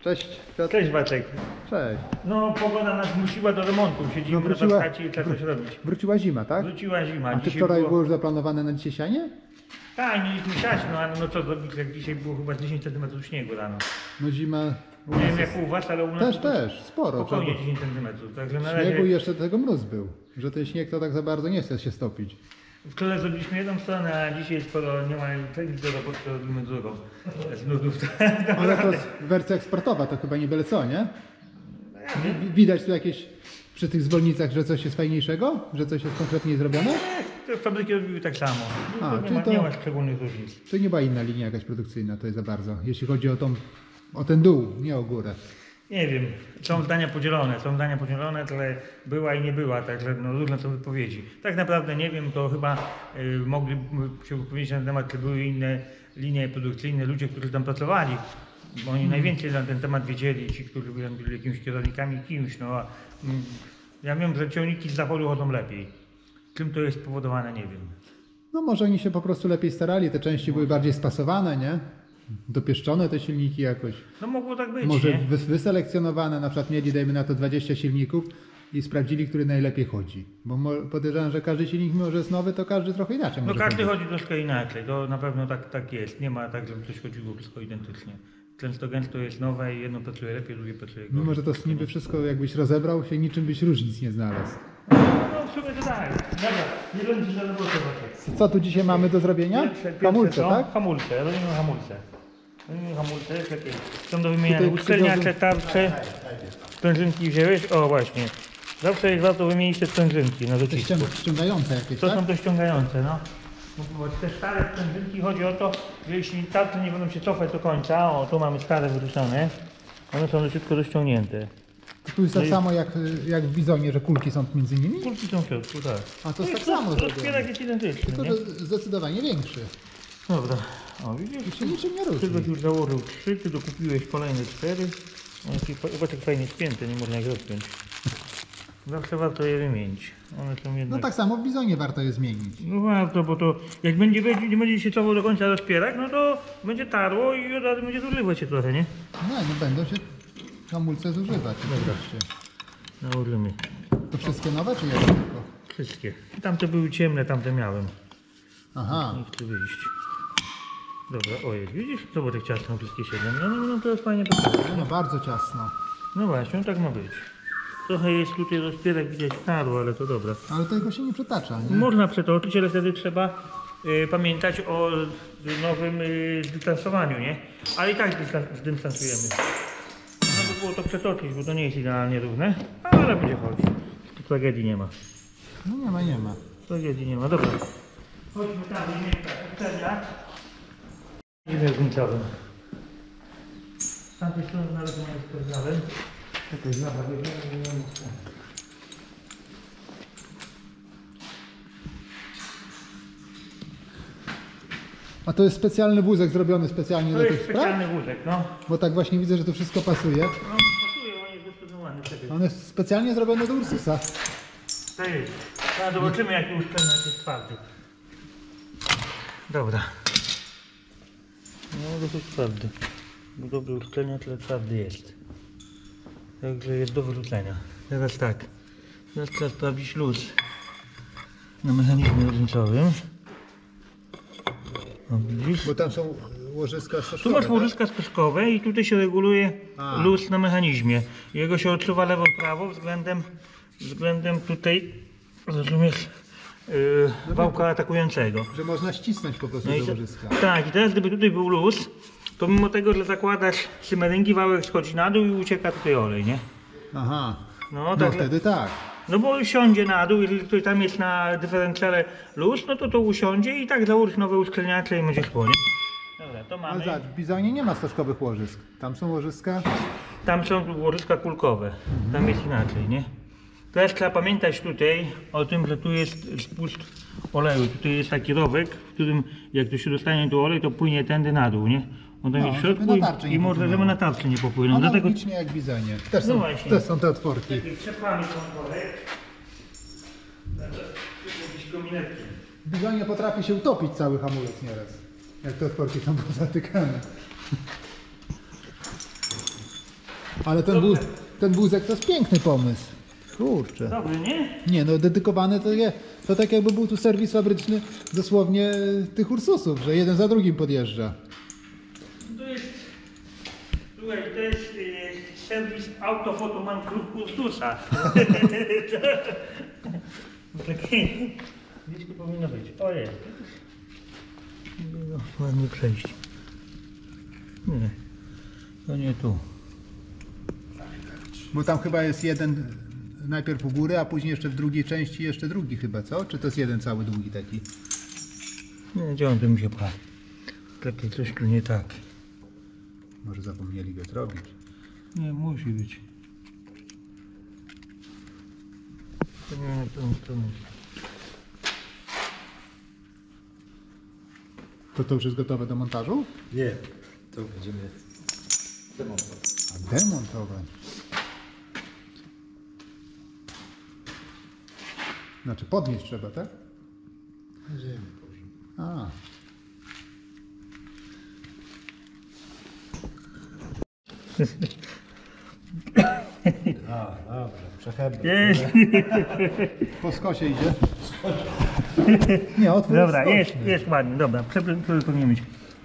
Cześć Piotr. Cześć Wacek. Cześć. No pogoda nas zmusiła do remontu. Siedzimy No, wróciła- na warsztacie i trzeba coś robić. Wróciła zima, tak? Wróciła zima. A czy Dzisiaj wczoraj było... było już zaplanowane na dzisiaj sianie? Tak, mieliśmy siać, no ale no co zrobić, jak dzisiaj było chyba z 10 cm śniegu rano. No zima u Nie wiem jak u was, ale u nas Też, to też, sporo. spokojnie Trzeba... 10 cm. Także na Śniegu i razie jeszcze do tego mróz był. Że ten śnieg to tak za bardzo nie chce się stopić. Wczoraj zrobiliśmy jedną stronę, a dzisiaj skoro nie ma do roboty, to robimy drugą. Z nudów. Ale to jest wersja eksportowa, to chyba nie byle co, nie? Wi- Widać tu jakieś przy tych zwolnicach, że coś jest fajniejszego? Że coś jest konkretnie zrobione? Te fabryki robiły tak samo. A, to nie, czyli ma, to- nie ma szczególnych różnic. To nie była inna linia jakaś produkcyjna, to jest za bardzo. Jeśli chodzi o tą, o ten dół, nie o górę. Nie wiem, są zdania podzielone, są zdania podzielone, ale była i nie była, także no, różne są wypowiedzi. Tak naprawdę nie wiem, to chyba y, mogli się wypowiedzieć na temat, czy były inne linie produkcyjne, ludzie, którzy tam pracowali, bo oni najwięcej na ten temat wiedzieli, ci, którzy byli, byli jakimiś kierownikami, kimś, no a mm, ja wiem, że ciągniki z zachodu chodzą lepiej. Czym to jest spowodowane, nie wiem. No może oni się po prostu lepiej starali, te części były bardziej spasowane, nie? Dopieszczone te silniki jakoś. No mogło tak być, Może nie? wys- wyselekcjonowane, na przykład mieli, dajmy na to 20 silników i sprawdzili, który najlepiej chodzi. Bo podejrzewam, że każdy silnik, mimo że jest nowy, to każdy trochę inaczej No każdy chodzić. chodzi troszkę inaczej, to na pewno tak, tak jest. Nie ma tak, żeby coś chodziło wszystko identycznie. Często gęsto jest nowe i jedno pracuje lepiej, drugie pracuje gorzej. Mimo, że to niby wszystko jakbyś rozebrał się, niczym byś różnic nie znalazł. No w sumie to tak. Dobra, nie będzie Wojtek. Co tu dzisiaj mamy do zrobienia? Pierwsze- pierwsze Hamulce, tak? Hamulce, robimy hamulce. Są do wymieniania Tutaj uszczelniacze, tarcze. Sprężynki wziąłeś? O właśnie. Zawsze jest warto wymienić te sprężynki na Te docisku. ścią- ściągające jakieś, To tak? są to ściągające, no. Bo te stare sprężynki chodzi o to, że jeśli tarcze nie będą się cofać do końca, o tu mamy stare wyrzucone, one są szybko dościągnięte. Tu jest tak No i- samo jak, jak w Bizonie, że kulki są między nimi? Kulki są w środku, tak. A to jest tak No samo Rozpierak zrobione. jest identyczny, Tylko, nie? że zdecydowanie większy. Dobra. O, widzisz? I się niczym nie Ty różni. już założył trzy, ty dokupiłeś kolejne cztery. Chyba tak fajnie spięte, nie można ich rozpiąć. Zawsze warto je wymienić. One są No jednak... tak samo w Bizonie warto je zmienić. No warto, bo to jak będzie, nie będzie się cofał do końca rozpierak, no to będzie tarło i od razu będzie zużywać się trochę, nie? No, nie będą się hamulce zużywać oczywiście. Nałożymy. To wszystkie nowe, czy jedno tylko? Wszystkie. Tamte były ciemne, tamte miałem. Aha. Nie chcę wyjść. Dobra, ojej, widzisz? Zobacz jak ciasno wszystkie siedzą. No, no, no to jest fajnie pasuje. No bardzo ciasno. No właśnie, no tak ma być. Trochę jest tutaj rozpierak widać tarło, ale to dobra. Ale tego się nie przetacza, nie? Można przetoczyć, ale wtedy trzeba y, pamiętać o nowym y, dystansowaniu, nie? Ale i tak dystan- zdystansujemy. Można by było to przetoczyć, bo to nie jest idealnie równe, ale będzie chodzić. Tu tragedii nie ma. No nie ma, nie ma. Tragedii nie ma, dobra. Chodźmy tam, nie wiem, Idziemy gruntowym. Z tamtej strony nawet nie jest sprawdzałem. Czekaj, dobra, bierzemy, nie muszę. A to jest specjalny wózek zrobiony specjalnie To do jest tych spraw? specjalny wózek, no. Bo tak właśnie widzę, że to wszystko pasuje. No, pasuje, on jest dostosowany, czekaj. On jest specjalnie zrobiony do Ursusa. To jest. Teraz zobaczymy jaki uszczelniacz jest twardy. Dobra. No twardy. Był dobry uszczelniacz, ale twardy jest. Także jest do wyrzucenia. Teraz tak. Teraz trzeba sprawdzić luz na mechanizmie różnicowym. O, widzisz? Bo tam są łożyska Tu stożkowe, masz tak? łożyska spieszkowe i tutaj się reguluje A. luz na mechanizmie. Jego się odczuwa lewo prawo względem, względem tutaj, rozumiesz, yy, wałka atakującego. Że można ścisnąć po prostu No do te- łożyska. tak, i teraz gdyby tutaj był luz, to mimo tego, że zakładasz symeryngi, wałek schodzi na dół i ucieka tutaj olej, nie? Aha. No, No tak, wtedy tak. no bo siądzie na dół, jeżeli tutaj tam jest na dyferencjale luz, no to to usiądzie i tak założysz nowe uszczelniacze i będzie szło, nie? Dobra, to Ale mamy. zobacz, w Bizonie nie ma stożkowych łożysk. Tam są łożyska. Tam są łożyska kulkowe, tam jest inaczej, nie? Teraz trzeba pamiętać tutaj o tym, że tu jest spust oleju. Tutaj jest taki rowek, w którym jak tu się dostanie tu olej, to płynie tędy na dół, nie? On tam No, jest w środku i, i może, żeby na tarczę nie popłynął. No, Dlatego Analogicznie jak w Bizonie. Też No są, właśnie. też są te otworki. Przepchamy tą. W Bizonie potrafi się utopić cały hamulec nieraz. Jak te otworki są pozatykane. Ale ten, bu, ten wózek to jest piękny pomysł. Kurczę. Dobry, nie? Nie no, dedykowane to, je, to tak jakby był tu serwis fabryczny dosłownie tych Ursusów, że jeden za drugim podjeżdża. To jest, słuchaj, to jest y, serwis Autofotoman Klub Ursusa. Gdzieś tu powinno być. O jest. No, ładnie przejść. Nie, to nie tu. Bo tam chyba jest jeden najpierw u góry, a później jeszcze w drugiej części jeszcze drugi chyba, co? Czy to jest jeden cały długi taki? Nie, gdzie on tu mi się pcha? Takie coś tu nie tak. Może zapomnieli go zrobić. Nie, musi być. To nie, to, to nie. To to już jest gotowe do montażu? Nie, to będziemy demontować. A demontować. Znaczy podnieść trzeba, tak? A. A, dobra, przechębny. Jest, Po skosie idzie. Nie, otwór dobra, jest jest, ładnie, dobra, przepl- to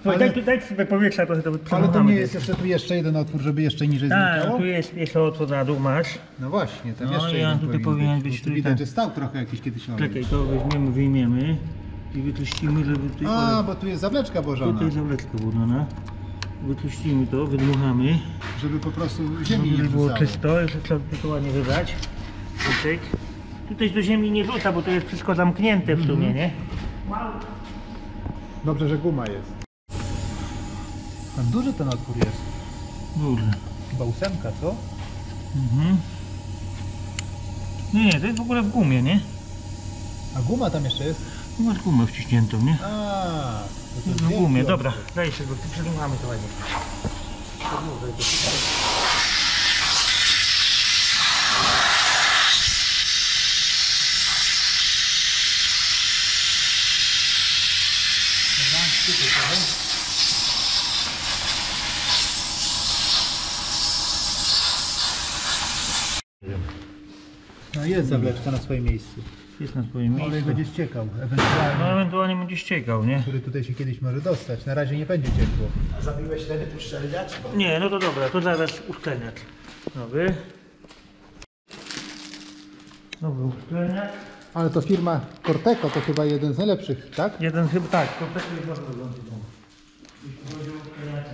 być. No, Ale- daj, daj sobie powietrza trochę, to Ale to nie jest jeszcze tu jeszcze jeden otwór, żeby jeszcze niżej Tak, znikało? tu jest, jest otwór na dół masz. No właśnie, tam No jeszcze i jeden on tutaj powinien być, tutaj Widać, tak. że stał trochę jakiś kiedyś nowy. Czekaj, to weźmiemy, wyjmiemy i wytryścimy, żeby tutaj... A, bo tu jest zawleczka włożona, Tutaj zawleczka włożona. Wytryścimy to, wydmuchamy. żeby po prostu ziemi nie Żeby było wrzucało. czysto, jeszcze trzeba to ładnie wybrać. Tutaj. Tutaj do ziemi nie rzuca, bo to jest wszystko zamknięte w sumie, nie? Dobrze, że guma jest. Tam duży ten otwór jest. Duży. Chyba ósemka, co? Mhm. Nie, nie, to jest w ogóle w gumie, nie? A guma tam jeszcze jest? Tu masz gumę wciśniętą, nie? A, to to jest W gumie, dobra. Daj się go, przedmuchamy to ładnie. No jest zawleczka na swoim miejscu. Jest na swoim Olej miejscu. będzie ściekał, No ewentualnie, ewentualnie będzie ściekał, nie? który tutaj się kiedyś może dostać. Na razie nie będzie ciekło. A zabiłeś ten uszczelniacz? Nie, no to dobra, to zaraz uszczelniacz. Nowy. Nowy uszczelniacz. Ale to firma Corteco to chyba jeden z najlepszych, tak? Jeden chyba tak, to też jest bardzo wygląda. Jeśli chodzi o uszczelniacze.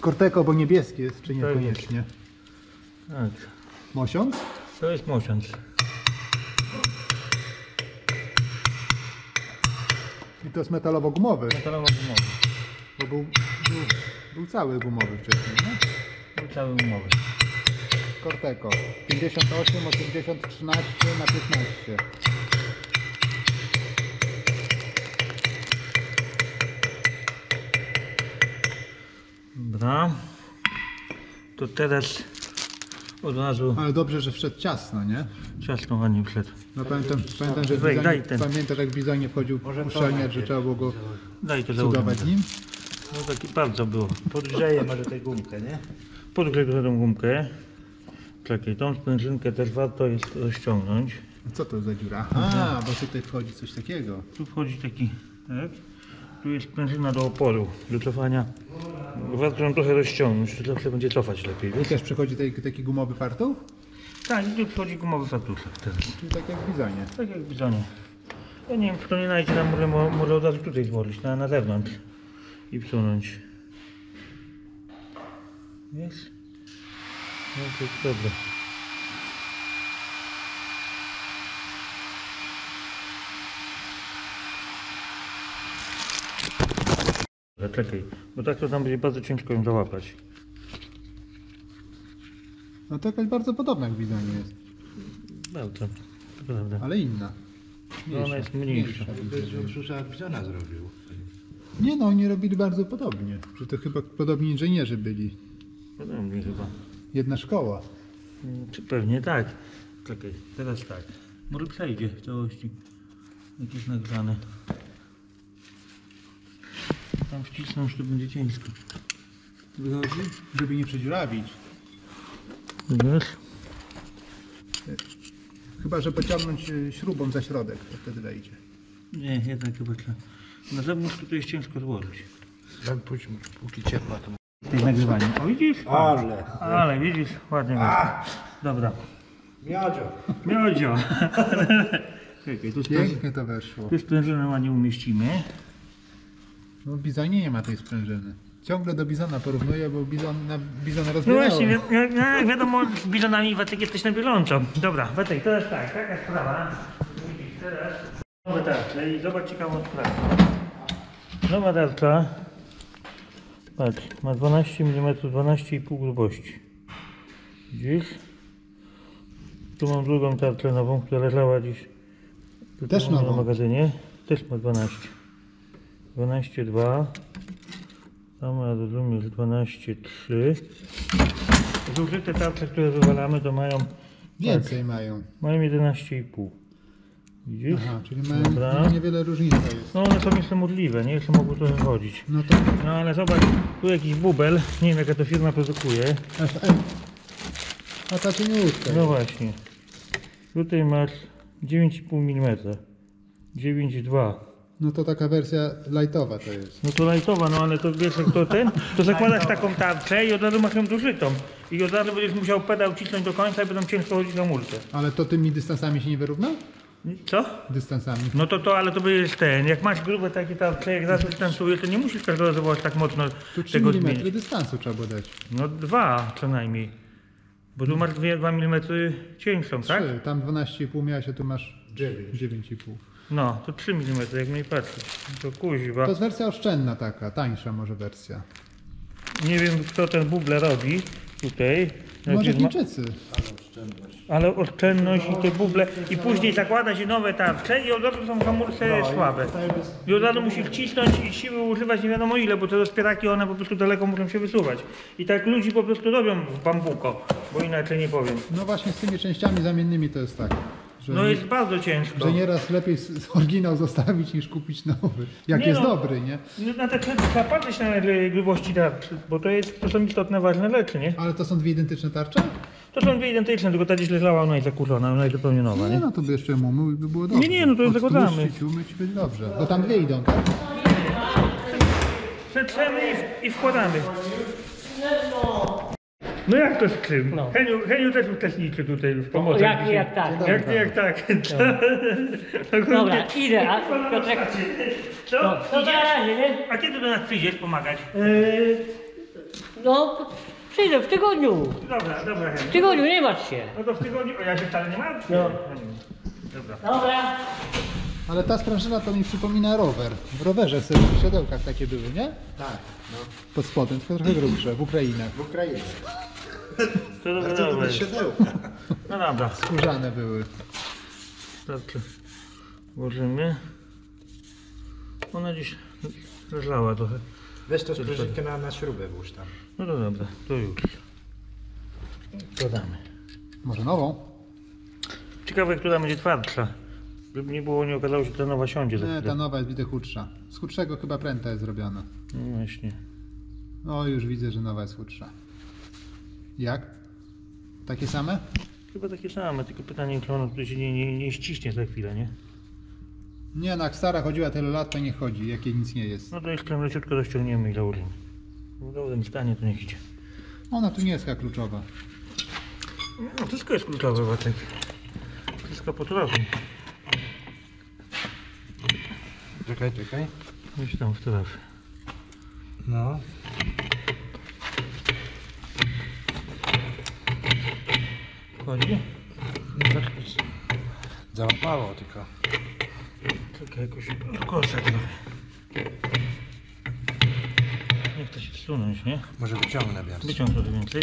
Corteco, bo niebieskie jest, czy To niekoniecznie? Tak, Mosiąc? to jest mosiąc. I to jest metalowo-gumowy, Metalowo gumowy. bo był, był, był cały gumowy wcześniej, nie? To cały umowy. Corteco. 58, 80, 13 na 15. Dobra. To teraz od razu Ale dobrze, że wszedł ciasno, nie? ciasno ładnie wszedł. No pamiętam, pamiętam że w Weź, daj ten. pamiętasz jak w Bizonie wchodził uszczelniacz, że trzeba było go Daj to cudować nim? No taki bardzo było. Podgrzeje może tę gumkę, nie? Podgrzej trochę tą gumkę. Czekaj, tą sprężynkę też warto jest rozciągnąć. A Co to za dziura? A, bo tutaj wchodzi coś takiego. Tu wchodzi taki, tak? Tu jest sprężyna do oporu, do cofania. Warto ją trochę rozciągnąć, to zawsze będzie cofać lepiej, wiesz? też przychodzi taki, taki gumowy fartuch? Tak, i tu wchodzi gumowy fartuszek teraz. Czyli tak jak w Bizonie. Tak jak w bizonie. Ja nie wiem, kto nie znajdzie, tam może, mo- może od razu tutaj złożyć, na, na zewnątrz. I wsunąć. Jest? No to jest dobre. Ale Czekaj, bo tak to tam będzie bardzo ciężko ją załapać. No to jakaś bardzo podobna jak w Bizonie jest, Bardzo, to prawda. ale inna. No ona jest mniejsza. Brzucha Bizona zrobił. Nie no, oni robili bardzo podobnie. Że to chyba podobni inżynierzy byli. Podobnie chyba. Jedna szkoła. Mm, Czy pewnie tak. Czekaj, teraz tak. Może przejdzie w całości. Jak jest nagrzane. Tam wcisnąć, to będzie ciężko. Wychodzi? Żeby nie przedziurawić. Wiesz? Chyba, że pociągnąć y, śrubą za środek, to wtedy wejdzie. Nie, jednak chyba trzeba. Na zewnątrz tutaj jest ciężko złożyć. Jak pójdźmy, póki ciepła to... To jest nagrywanie. O widzisz? Ale! Ale widzisz, ładnie wyszło. Dobra. Miodzio! Miodzio. Czekaj, tu. Pięknie to weszło. tu sprężynę ładnie umieścimy. No w bizonie nie ma tej sprężyny. Ciągle do bizona porównuję, bo bizon na bizona No właśnie, wi- jak, jak wiadomo, z bizonami Watyk jesteś na bieżąco. Dobra, Watyk, teraz tak, taka sprawa. Widzisz, teraz nowe tarcze i zobacz ciekawą sprawę. Nowa tarcza, patrz, ma 12 mm, 12,5 grubości. Widzisz? Tu mam drugą tarczę nową, która leżała dziś Też nową. w magazynie. Też ma 12. 12,2. Tam ma rozumiesz 12,3. Zużyte tarcze, które wywalamy, to mają, Więcej mają. mają 11,5. Widzisz? Aha, czyli mają Dobra. niewiele różnica jest. No one są jeszcze możliwe, nie? Jeszcze mogły trochę chodzić. No to No ale zobacz, tu jakiś bubel, nie wiem jaka to firma produkuje. A ta cieniutka. No właśnie. Tutaj masz 9,5 mm. 9,2. No to taka wersja lightowa to jest. No to lightowa, no ale to wiesz jak to ten, to zakładasz taką tarczę i od razu masz ją zużytą. I od razu będziesz musiał pedał cisnąć do końca i będą ciężko chodzić hamulce. Ale to tymi dystansami się nie wyrówna? Co? Dystansami. No to to, ale to będziesz ten, jak masz grube takie tarcze, jak raz dystansujesz, to nie musisz każdego razu tak mocno Tu 3 tego mm zmienić. dystansu trzeba było dać. No dwa co najmniej. Bo tu masz 2 mm cieńszą, tak? 3. Tam 12,5 miałeś, a tu masz Dziewięć. 9,5. No, to 3 mm, jak mi patrzeć. To kuźwa. To jest wersja oszczędna taka, tańsza może wersja. Nie wiem kto ten buble robi tutaj. Może Jakie ma- Chińczycy. Ale oszczędność i te buble. I później zakłada się nowe tarcze i od razu są hamulce słabe. I od razu musisz wcisnąć i siły używać nie wiadomo ile, bo te rozpieraki one po prostu daleko muszą się wysuwać. I tak ludzi po prostu robią w bambuko, bo inaczej nie powiem. No właśnie z tymi częściami zamiennymi to jest tak. Że, No jest bardzo ciężko. że nieraz lepiej oryginał zostawić niż kupić nowy. Jak Nie jest no. dobry, nie? No, Na te trzeba patrzeć na e, grubości tarczy, bo to, jest, to są istotne, ważne rzeczy, nie? Ale to są dwie identyczne tarcze? To są dwie identyczne, tylko ta gdzieś leżała, ona jest zakurzona, ona jest zupełnie nowa, Nie nie? no, to by jeszcze umył i by było dobrze. nie, no to zakładamy. Odtłuszczyć, umyć będzie dobrze. Bo tam dwie idą, tak? Przetrzemy i, i wkładamy. No jak to z czym? No. Heniu, Heniu też uczestniczy tutaj w pomocy. Jak nie, jak tak. Jak nie, jak tak. Dobra, idę, a Piotrek, Co? no, to na razie, nie? A kiedy do nas przyjdziesz pomagać? Yy, no, przyjdę w tygodniu. Dobra, dobra W Heniu. tygodniu, nie martw się. No to w tygodniu, o ja się wcale nie martwię. No. Dobra. Dobra. Ale ta sprężyna to mi przypomina rower. W rowerze sobie w siodełkach takie były, nie? Tak, no. Pod spodem, tylko trochę grubsze, w Ukrainach. W Ukrainie. To dobra. bez siodełka? No dobra. Skórzane były. Starczy. Włożymy. Ona gdzieś leżała trochę. Weź to sprężynkę na, na śrubę włóż tam. No to dobra, to już. Dodamy. Może nową? Ciekawe, która będzie twardsza. Żeby nie było, nie okazało się, że ta nowa siądzie za Nie, chwilę. ta nowa jest widzę chudsza. Z chudszego chyba pręta jest zrobiona. No właśnie. O, już widzę, że nowa jest chudsza. Jak? Takie same? Chyba takie same, tylko pytanie, czy ona tutaj się nie, nie, nie ściśnie za chwilę, nie? Nie, no jak stara chodziła tyle lat, to nie chodzi, jakie nic nie jest. No to jeszcze leciutko rozciągniemy i założymy. W dobrym stanie to niech idzie. Ona tu nie jest taka kluczowa. No wszystko jest kluczowe, Wacek. Wszystko po trochu. Czekaj, czekaj. Gdzieś tam w trafie. No. Chodzi? Załapało tylko. Tylko jakoś trochę. Nie chce się zsunąć, nie? Może wyciągnę biarz. Wyciąg trochę więcej.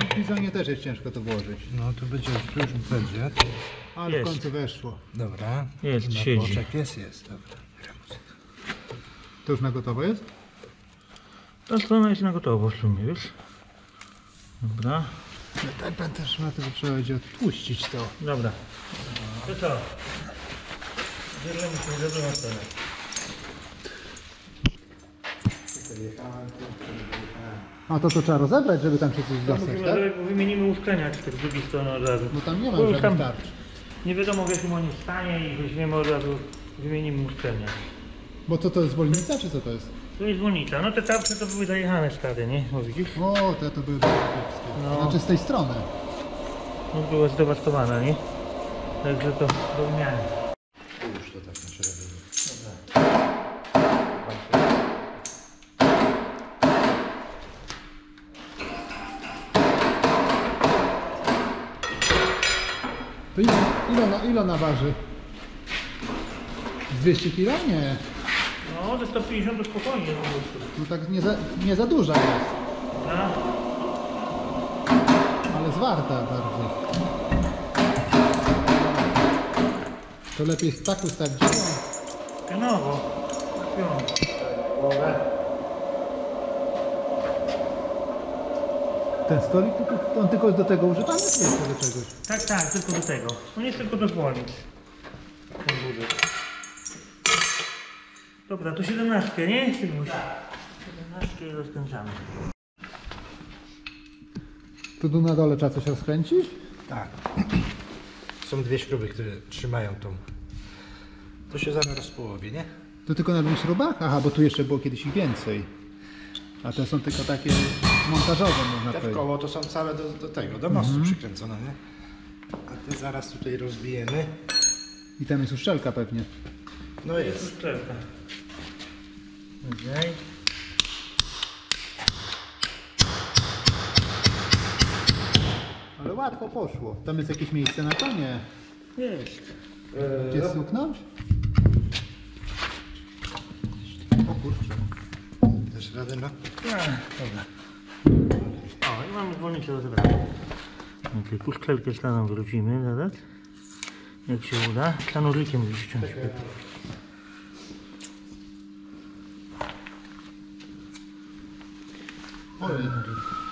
No, w bizonie też jest ciężko to włożyć. No tu będzie, tu już będzie. Ale Jest. w końcu weszło. Dobra. Jest, na siedzi. boczek jest, jest, dobra. To już na gotowo jest? Ta strona jest na gotowo w sumie, wiesz? Dobra. No tak, pan też ma że trzeba będzie odpuścić to. Dobra. To co? Bierzemy się za drugą stronę. A to to trzeba rozebrać, żeby tam się coś dostać, musimy tak? zrobić, bo wymienimy uszczelniacz z drugiej strony od razu. Bo tam nie ma Bo już żadnych tam tarcz. nie wiadomo w jakim on jest stanie i weźmiemy od razu, wymienimy uszczelniacz. Bo to to jest zwolnica, czy co to jest? Tu jest dzwonnica. No te tarcze to były zajechane stare, nie? No widzisz? O, te to były bardzo kiepskie. No. Znaczy z tej strony. No była zdewastowana, nie? Także to do wymiany. Już to tak na szeregu. To ile, ile, ona, ile ona waży? Z 200 kg? Nie. No, ze 150 to spokojnie. No tak nie za, nie za duża jest. A, Ale zwarta bardzo. To lepiej tak ustawić. pionowo. Na pion. Głowę. Ten stolik, to, to, on tylko do tego używany, czy jeszcze do czegoś? Tak, tak, tylko do tego. No nie tylko do zwolnić. Ten budżet. Dobra, to 17, nie? Synuś? 17 i rozkręcamy. To tu na dole trzeba coś rozkręcić? Tak. Są dwie śruby, które trzymają tą. To się zaraz rozpołowi, nie? To tylko na dwóch śrubach? Aha, bo tu jeszcze było kiedyś ich więcej. A te są tylko takie montażowe, można Te w powiedzieć. koło to są całe do, do tego, do mostu przykręcone, nie? A te zaraz tutaj rozbijemy. I tam jest uszczelka pewnie. No jest. Uszczelka. Okej. Ale łatwo poszło. Tam jest jakieś miejsce na to? Nie. Jest. Gdzie stuknąć? O kurczę. Też radę, no. A, dobra. O, i mamy zwolnicę rozebraną. Okej, tu szklełkę staną wrócimy zaraz. Jak się uda. Klanurlikiem musisz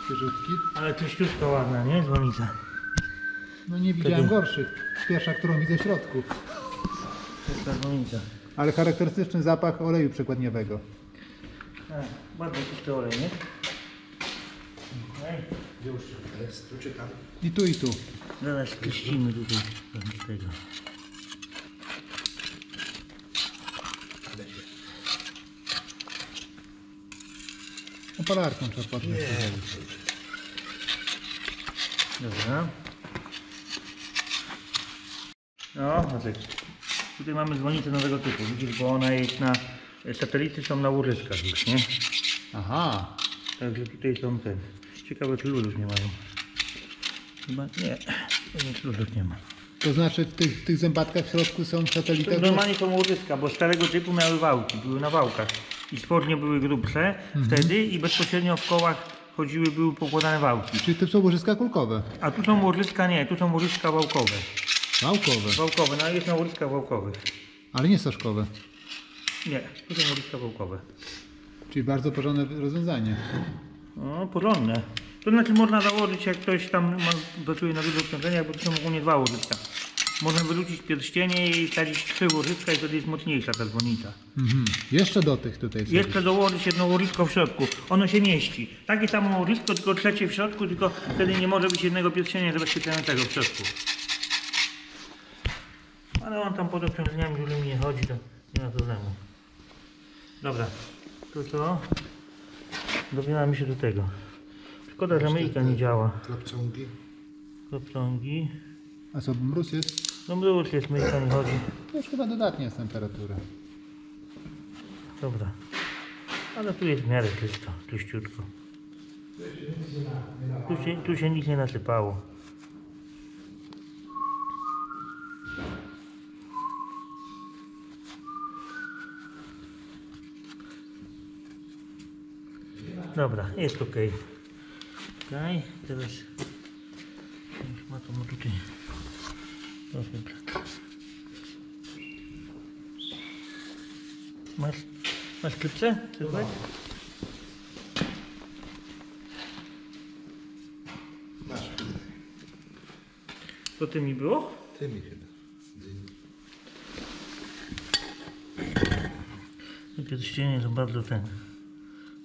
świeżutki. Ale czyściutka ładna, nie? Dzwonica. No nie widziałem gorszych. Pierwsza, którą widzę w środku. To jest ta dzwonica. Ale charakterystyczny zapach oleju przekładniowego. A, bardzo czysty olej, nie? Okej. Już jest, tu czytam. I tu, i tu. Zaraz czyścimy tutaj z tego. Opalarką trzeba podnieść. Dobra. No, Jacek. Tutaj mamy dzwonicę nowego typu, widzisz, bo ona jest na... Satelity są na łożyskach już, nie? Aha. Także tutaj są te... Ciekawe, czy ludów nie mają. Chyba nie. Ludów nie ma. To znaczy w tych, w tych zębatkach w środku są satelity. Normalnie są łożyska, bo starego typu miały wałki, były na wałkach. I spodnie były grubsze wtedy i bezpośrednio w kołach chodziły, były pokładane wałki. Czyli to są łożyska kulkowe. A tu są łożyska, nie, tu są łożyska wałkowe. Wałkowe. Wałkowe, no jest na łożyskach wałkowych. Ale nie stożkowe. Nie, tu są łożyska wałkowe. Czyli bardzo porządne rozwiązanie. No, porządne. To znaczy można założyć, jak ktoś tam ma, pracuje na dużo obciążeniach, bo to są ogólnie dwa łożyska. Można wyrzucić pierścienie i wsadzić trzy łożyska i wtedy jest mocniejsza ta dzwonica. Mhm. Jeszcze do tych tutaj. są. Jeszcze dołożyć jedno łożysko w środku. Ono się mieści. Takie samo łożysko, tylko trzecie w środku, tylko wtedy nie może być jednego pierścienia zabezpieczającego w środku. Ale on tam pod obciążeniami dużymi nie chodzi, to nie ma problemu. Dobra, to co? Dobieramy się do tego. Szkoda, że myjka nie działa. Klapciągi. Koplągi. A co, mróz jest? No mróz jest, myjka nie chodzi. To już chyba dodatnia jest temperatura. Dobra. Ale tu jest w miarę czysto, czyściutko. Tu się, tu się nic nie nasypało. Dobra, jest ok. Ok, teraz już ma to tutaj Masz, masz klipce? Sylwek? Masz. Co ty mi było? Ty mi chyba. Pierścienie to bardzo ten.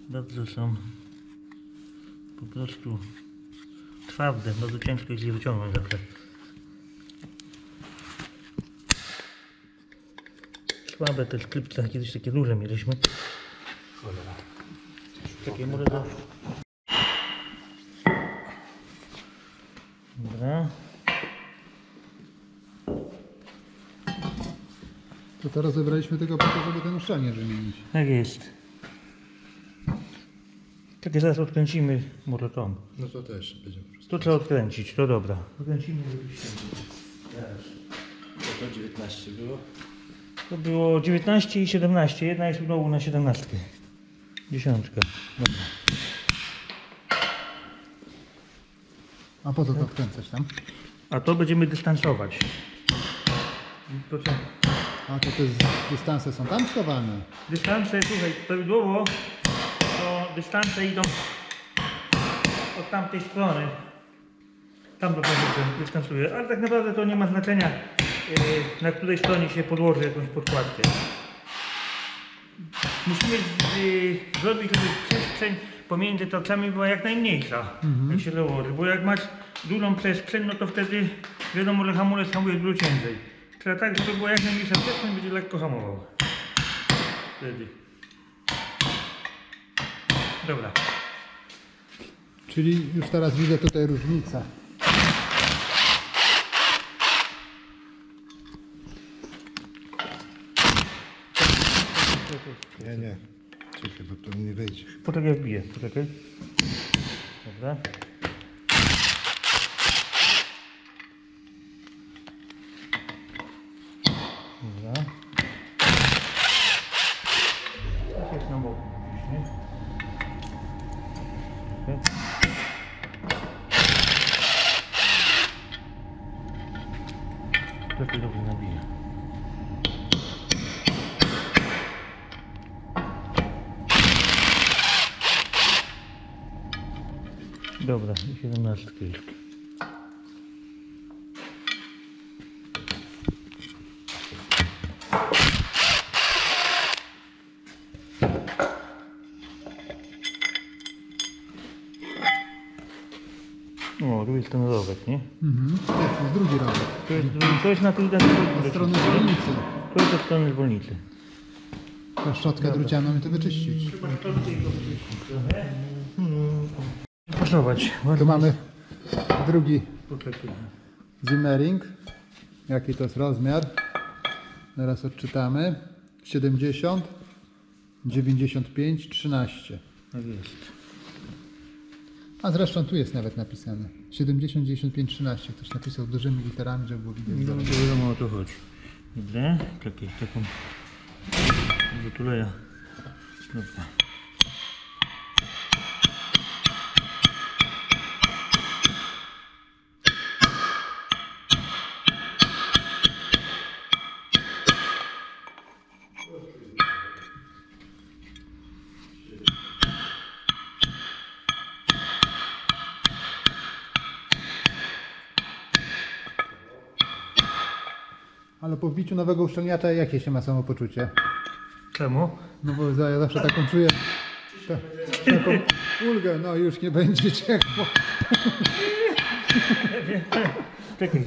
bardzo są po prostu twarde, bardzo ciężko jest je wyciągnąć zawsze. Słabe te szklipce, kiedyś takie duże mieliśmy. Cholera. Takie może do... Dobra. To to rozebraliśmy tylko po to, żeby ten uszczelniacz wymienić. Tak jest. Takie zaraz odkręcimy może tą. No to też będzie po prostu. To trzeba odkręcić, to dobra. Odkręcimy oczywiście. To 19 było. To było 19 i 17. Jedna jest u dołu na 17. Dziesiątka. Dobra. A po co to wkręcać tam? A to będziemy dystansować. To co? A to te z- dystanse są tam schowane. Dystanse, słuchaj, prawidłowo to dystanse idą od tamtej strony. Tam do końca dystansuje, ale tak naprawdę to nie ma znaczenia, na której stronie się podłoży jakąś podkładkę. Musimy yy, zrobić, żeby przestrzeń pomiędzy torcami była jak najmniejsza, jak się dołoży, bo jak masz dużą przestrzeń, no to wtedy wiadomo, że hamulec hamuje dużo ciężej. Trzeba tak, żeby była jak najmniejsza przestrzeń, będzie lekko hamował. Wtedy. Dobra. Czyli już teraz widzę tutaj różnicę. Nie, nie. Czekaj, bo to nie wejdzie. Poczekaj, wbiję. Poczekaj. Dobra. Tak jest na boku gdzieś, nie? Okej. Lepiej dobrze nabiję. Dobra, i 17 jeszcze. O, tu jest ten rowek, nie? Mhm. Jest, jest drugi rok. To jest, to jest na tej strony zwolnicy. To jest od strony zwolnicy. Ta szczotkę drucianą i to wyczyścić. Pasować. Tu mamy drugi zimmering. Jaki to jest rozmiar? Teraz odczytamy. 70, 95, 13. Tak jest. A zresztą tu jest nawet napisane. 70, 95, 13. Ktoś napisał dużymi literami, żeby było widać. No, to wiadomo o co chodzi. Dobra, czekaj, taką wytuleja. Dobra. Po wbiciu nowego uszczelniacza jakie się ma samopoczucie? Czemu? No bo za- ja zawsze taką czuję. Ta, taką ulgę, no już nie będzie ciekło. Czekaj.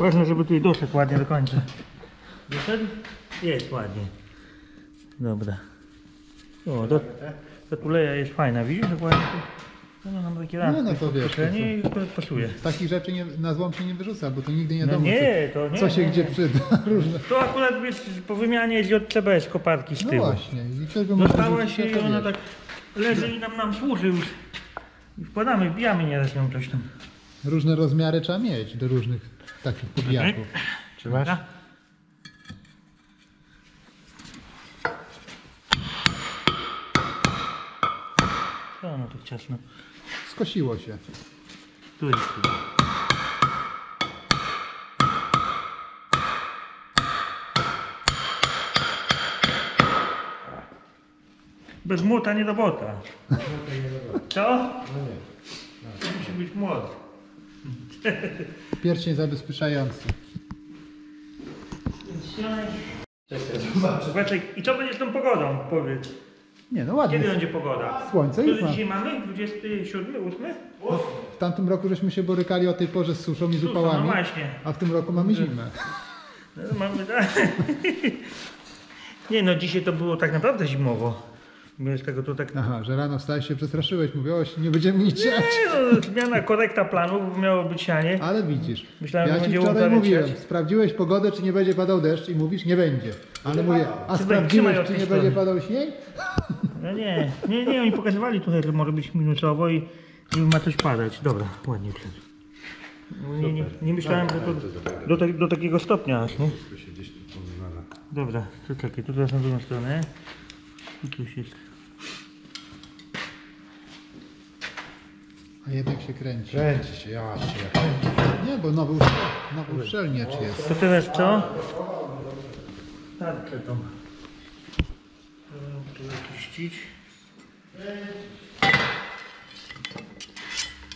Ważne, żeby tu doszedł ładnie do końca. Doszedł? Jest ładnie. Dobra. O, ta tuleja jest fajna, widzisz? Dokładnie. tu- No, no, takie No, no to wiesz, to Nie, i pasuje. Takich rzeczy nie, na złom się nie wyrzuca, bo to nigdy nie No wiadomo, nie, co, to nie, co się nie, gdzie nie. przyda. Różne. To akurat wiesz, po wymianie JCB z koparki z No tyłu. właśnie. I czego Dostała się i ona wiesz. tak leży i nam, nam służy już. I wkładamy, wbijamy nieraz ją coś tam. Różne rozmiary trzeba mieć do różnych takich pobijaków. Trzymasz? Dobra? Co ono tak ciasno? Skosiło się. Tu. Bez młota nie do bota. Co? To musi być młot. Pierścień zabezpieczający. Wacek, i co będzie z tą pogodą? Powiedz. Nie, no ładnie. Kiedy będzie pogoda? Słońce już ma. dzisiaj mamy? 27, 8? W tamtym roku żeśmy się borykali o tej porze z suszą i z Suszą, upałami, no właśnie. a w tym roku mamy zimę. No, mamy tak. Nie no, dzisiaj to było tak naprawdę zimowo. Bez tego to tak... Aha, że rano wstałeś się przestraszyłeś, mówię, oś, nie będziemy nic siać. Nie no, zmiana korekta planu, bo miało być sianie. Ale widzisz, Myślałem, ja że ci będzie wczoraj mówiłem, siać. sprawdziłeś pogodę, czy nie będzie padał deszcz i mówisz, nie będzie. Ale mówię, a Trzymaj- sprawdziłeś, czy nie będzie padał śnieg? No nie, nie, nie, oni pokazywali tutaj, że może być minusowo i, i ma coś padać. Dobra, ładnie przed. Nie, nie, nie myślałem, że to do, tak- do takiego stopnia aż, nie? Dobra, to czekaj, tu teraz na drugą stronę. I tu jest. A jednak się kręci. Kręci się, ja się kręci. Nie, bo nowy, uszczel- nowy uszczelniacz jest. To teraz co? Tarczę tą. Tu oczyścić.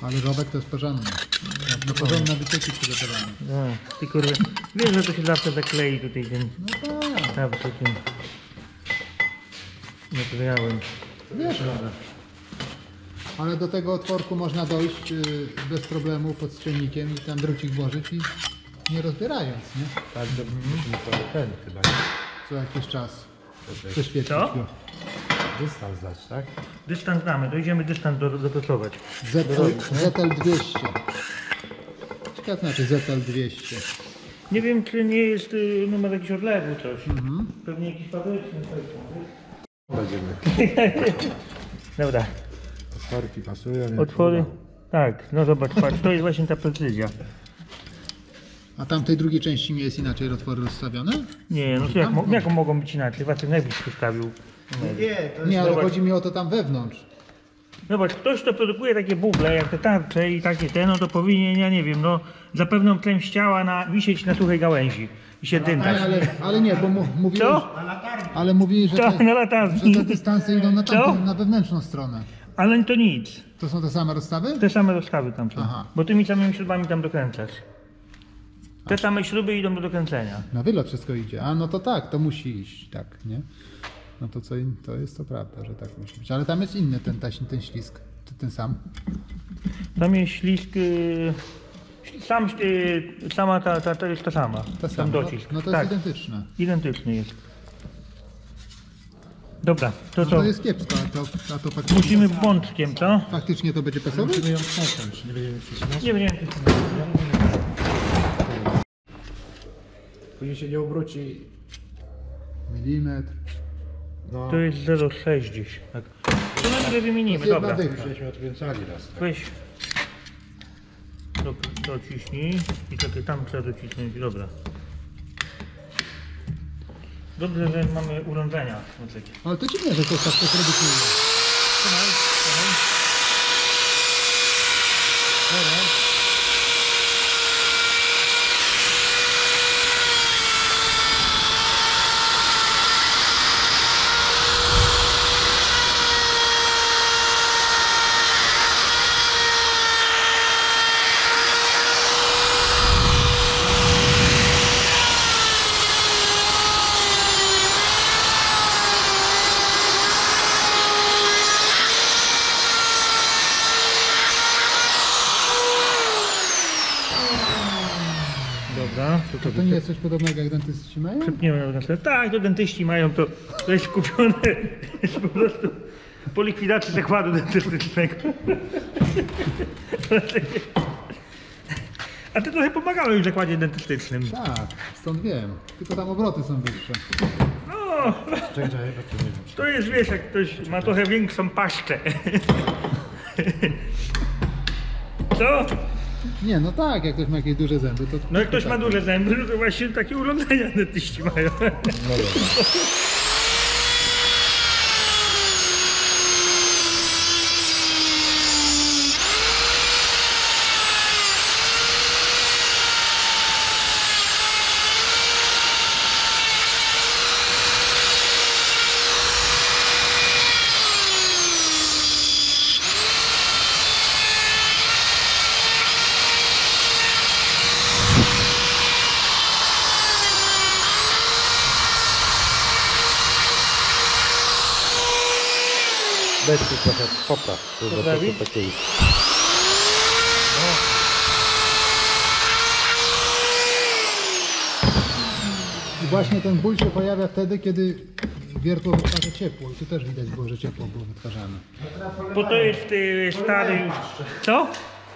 Ale robek to jest porządny. Do porządne wycieki przygotowane. No, ty kurwa, wiesz, że to się zawsze zaklei tutaj ten No tak, zawsze tym materiałem. wiesz, ale do tego otworku można dojść y, bez problemu pod strzelnikiem i tam drucik włożyć i nie rozbierając, nie? Tak, to musimy to ten chyba, nie? Co jakiś czas prześwietlić Co? go. Dystans dać, tak? Dystans damy, dojdziemy dystans do, dopracować. ZL, ZL 200. Ciekawe znaczy ZL 200. Nie wiem, czy nie jest y, numer jakiś odlewu coś. Mhm. Pewnie jakiś fabryczny. Będziemy. Dobra, Otworki pasują. otwory. Tak, no zobacz, patrz, to jest właśnie ta precyzja. A tamtej drugiej części nie jest inaczej otwory rozstawione? Nie, no to jak, mo- jak mogą być inaczej? Wacek najbliżej przedstawił. Nie, ale Zobacz. chodzi mi o to tam wewnątrz. Zobacz, ktoś, kto produkuje takie buble, jak te tarcze i takie te, no to powinien, ja nie wiem, no za pewną część ciała na, wisieć na suchej gałęzi i się Ale, dyndać. ale, ale nie, bo mu, mówiłeś, Co? ale mówili, że Co? te, Na latarni. że te dystanse idą na, Co? tamtą, na wewnętrzną stronę. Ale to nic. To są te same rozstawy? Te same rozstawy tam są. Aha. Bo tymi samymi śrubami tam dokręcasz. Te same śruby idą do dokręcenia. Na wylot wszystko idzie. A no to tak, to musi iść, tak, nie? No to co, in- to jest to prawda, że tak musi być. Ale tam jest inny ten, taśń, ten ślisk. Czy ten sam? Tam jest ślisk. Yy, sam, yy, sama ta, ta, to jest ta sama. Ta Tam sama. No, docisk. no to jest tak, identyczne. identyczny jest. Dobra, to No co? to jest kiepsko, a to, a to faktycznie, Musimy błączkiem, co? faktycznie to będzie pasować? Musimy ją przesunąć, nie będziemy przycinać. Nie będziemy Później się nie obróci. Milimetr. No, To jest 0,6 gdzieś. Tak. To najpierw wymienimy, To jest jedna dobra. żeśmy odkręcali raz. Tak. Weź. Do, dociśnij. I czekaj, tam trzeba docisnąć, dobra. Dobrze, że mamy urządzenia. Wacek. Ale to dziwne, że to tak to produkuje. Trzymaj, trzymaj. Dobra. Dobra, to nie jest coś podobnego jak dentyści mają? Przepniemy na następne. Tak, to dentyści mają to, to jest kupione jest po prostu po likwidacji zakładu dentystycznego. A ty trochę pomagałeś w zakładzie dentystycznym. Tak, stąd wiem. Tylko tam obroty są wyższe. No, to jest wiesz, jak ktoś ma trochę większą paszczę. Co? Nie, no tak, jak ktoś ma jakieś duże zęby, to... No jak ktoś to ma tak. duże zęby, to właśnie takie urządzenia dentyści mają. No dobra. Popraw. To to takiej. I właśnie ten ból się pojawia wtedy, kiedy wiertło wytwarza ciepło. I tu też widać było, że ciepło było wytwarzane. Bo to jest y, stary już... Co?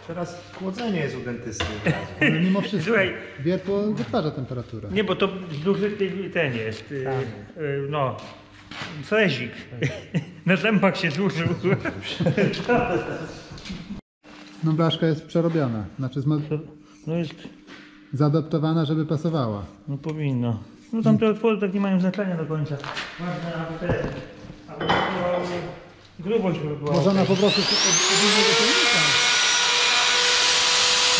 Teraz chłodzenie jest u dentysty. Ale mimo wszystko Słuchaj. wiertło wytwarza temperaturę. Nie, bo to zużyty ten jest, y, y, no, frezik. Na zębach się zużył. No blaszka jest przerobiona, znaczy zmo- No jest, zaadaptowana, żeby pasowała. no powinno. No tam te otwory tak nie mają znaczenia do końca. Ważne, aby te, aby grubość żeby była. Może ona po prostu od, od innego silnika.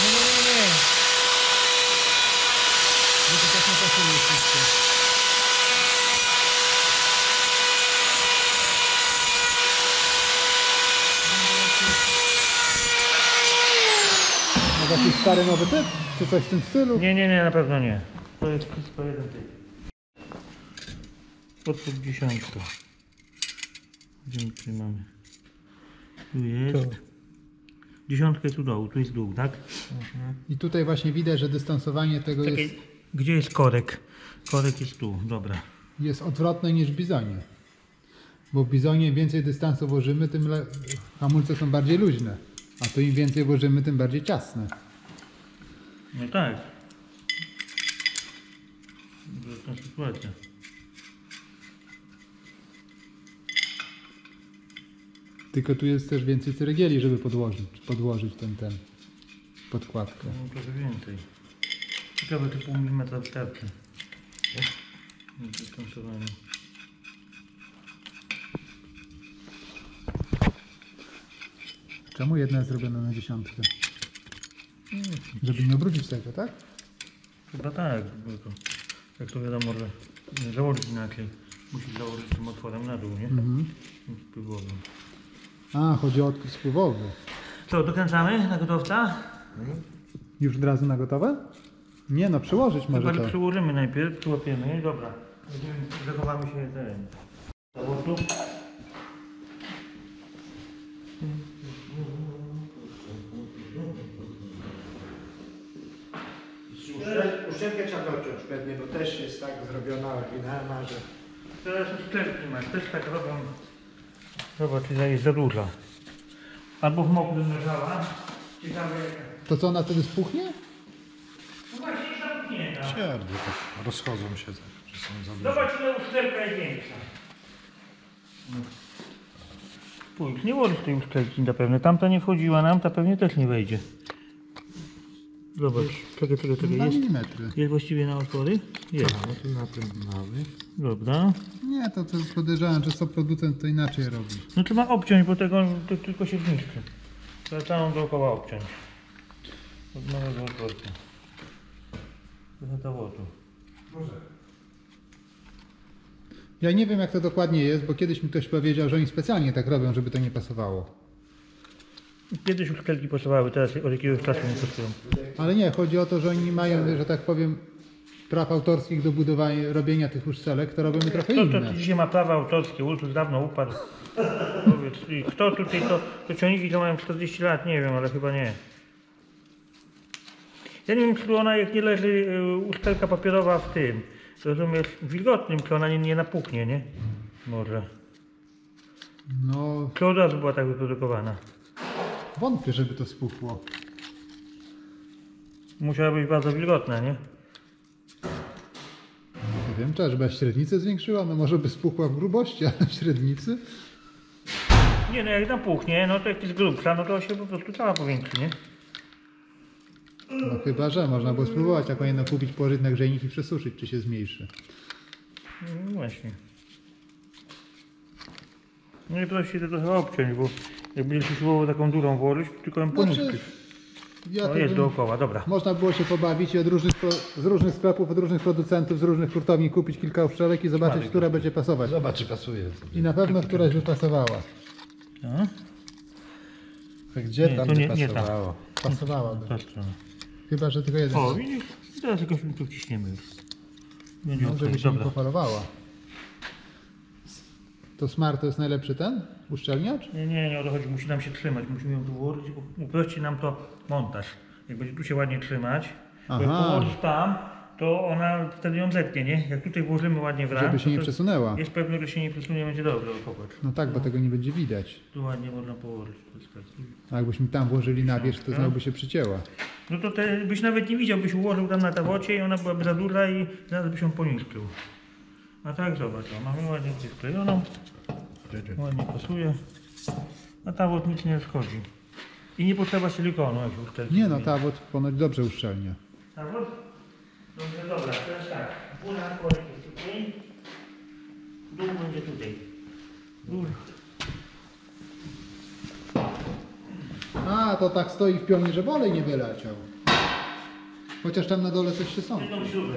Nie, nie, nie, nie. Że to tak nie pasuje wszystko. Może jakiś stary nowy typ? Czy coś w tym stylu? Nie, nie, nie, na pewno nie. To jest wszystko jeden typ. Podpór dziesiątka. Gdzie my tutaj mamy? Tu jest. Dziesiątka jest u dołu, tu jest dół, tak? I tutaj właśnie widać, że dystansowanie tego jest, Czekaj, gdzie jest korek? Korek jest tu, dobra. jest odwrotne niż w bizonie. Bo w bizonie im więcej dystansu włożymy, tym le- hamulce są bardziej luźne. A tu im więcej włożymy, tym bardziej ciasne. No tak. To jest ta sytuacja. Tylko tu jest też więcej ceregieli, żeby podłożyć, podłożyć ten, ten podkładkę. No trochę więcej. Ciekawe, czy pół milimetra wystarczy. No, dystansowanie. Czemu jedna jest zrobiona na dziesiątkę? Żeby nie obrócić tego, tak? Chyba tak, bo to, jak to wiadomo, że nie założyć inaczej. Musisz założyć tym otworem na dół, nie? Mhm. Spływowym. A, chodzi o odkryt spływowy. Co, dokręcamy na gotowca? Już od razu na gotowe? Nie no, przyłożyć może Chyba, że to. przyłożymy najpierw, przyłapiemy, dobra. Będziemy, zachowamy się ten. Założu. Uszczelkę trzeba dociąć pewnie, bo też jest tak zrobiona oryginalna, że... Teraz już klepki masz, też tak robią. Zobacz, ile jest za duża. Albo w mokrym leżała. Ciekawe. To co, ona wtedy spuchnie? No właśnie zamknięta. Średnio tak rozchodzą się, że są za duże. Zobacz ile uszczelka jest większa. No. Spójrz, nie włożysz tej uszczelki zapewne. Tamta nie wchodziła nam, ta pewnie też nie wejdzie. Zobacz, czekaj, czekaj, czekaj. 2 Jest, mm. jest właściwie na otwory? Jest. No tu na tym mały. Dobra. Nie, to, to podejrzewam, że co producent to inaczej robi. No trzeba obciąć, bo tego to tylko się zniszczy. Trzeba całą dookoła obciąć. Od nowego otworka. Trochę zawodu. Ja nie wiem jak to dokładnie jest, bo kiedyś mi ktoś powiedział, że oni specjalnie tak robią, żeby to nie pasowało. Kiedyś uszczelki pasowały, teraz od jakiegoś czasu nie pasują. Ale nie, chodzi o to, że oni mają, że tak powiem, praw autorskich do budowania, robienia tych uszczelek, to robimy trochę Kto to inne. dzisiaj ma prawa autorskie? Ursus dawno upadł. Powiedz, i kto tutaj to, to ciągniki to mają 40 lat? Nie wiem, ale chyba nie. Ja nie wiem, czy ona jak nie leży y, uszczelka papierowa w tym, rozumiesz, wilgotnym, czy ona nie, nie napuchnie, nie? Może. No, Czy od razu była tak wyprodukowana? Wątpię, żeby to spuchło. Musiała być bardzo wilgotna, nie? Nie wiem, czy żeby średnicę zwiększyła, no może by spuchła w grubości, ale w średnicy? Nie no, jak napuchnie, no to jak jest grubsza, no to się po prostu cała powiększy, nie? No chyba, że można było spróbować taką jedną kupić, położyć na grzejnik i przesuszyć, czy się zmniejszy. No właśnie. No i prosi to trochę obciąć, bo jak będziesz usiłował taką durą włożyć, tylko ją Znaczy, ja To to jest bym- dookoła, dobra. Można było się pobawić i od różnych, pro- z różnych sklepów, od różnych producentów, z różnych hurtowni kupić kilka uszczelek i zobaczyć, która będzie pasować. Zobacz, czy pasuje. I na pewno któraś by pasowała. No, Gdzie Nie, tam to by nie- nie tam. pasowało? Pasowałaby. ta strona. Chyba, że tylko jeden. O, widzisz? I teraz jakoś tu wciśniemy już. Będzie No, no, żeby się nie dobra. popalowała. To Smart to jest najlepszy ten uszczelniacz? Nie, nie, nie o to chodzi, musi nam się trzymać, musimy ją tu włożyć, uprości nam to montaż. Jak będzie tu się ładnie trzymać, bo jak Aha. położysz tam, to ona wtedy ją zetnie, nie? Jak tutaj włożymy ładnie w ram, Żeby się nie to przesunęła. Jest pewne, że się nie przesunie, będzie dobrze, popatrz. No tak, bo tego nie będzie widać. Tu ładnie można położyć. to jest taki- A jakbyśmy tam włożyli na wierzch, to znowu by się przycięła. No to te, byś nawet nie widział, byś ułożył tam na tawocie i ona byłaby za duża i zaraz byś ją poniszczył. A tak zobacz, mamy ładnie tutaj sklejoną, ładnie pasuje. A tawot nic nie szkodzi. I nie potrzeba silikonu, jak już. Nie no, tawot ponoć dobrze uszczelnia. Tawot? Dobrze, dobra, teraz tak. Góra korek jest tutaj. Dół będzie tutaj. Dół. A, to tak stoi w pionie, żeby olej nie wyleciał. Chociaż tam na dole coś się są. Jedną śrubę.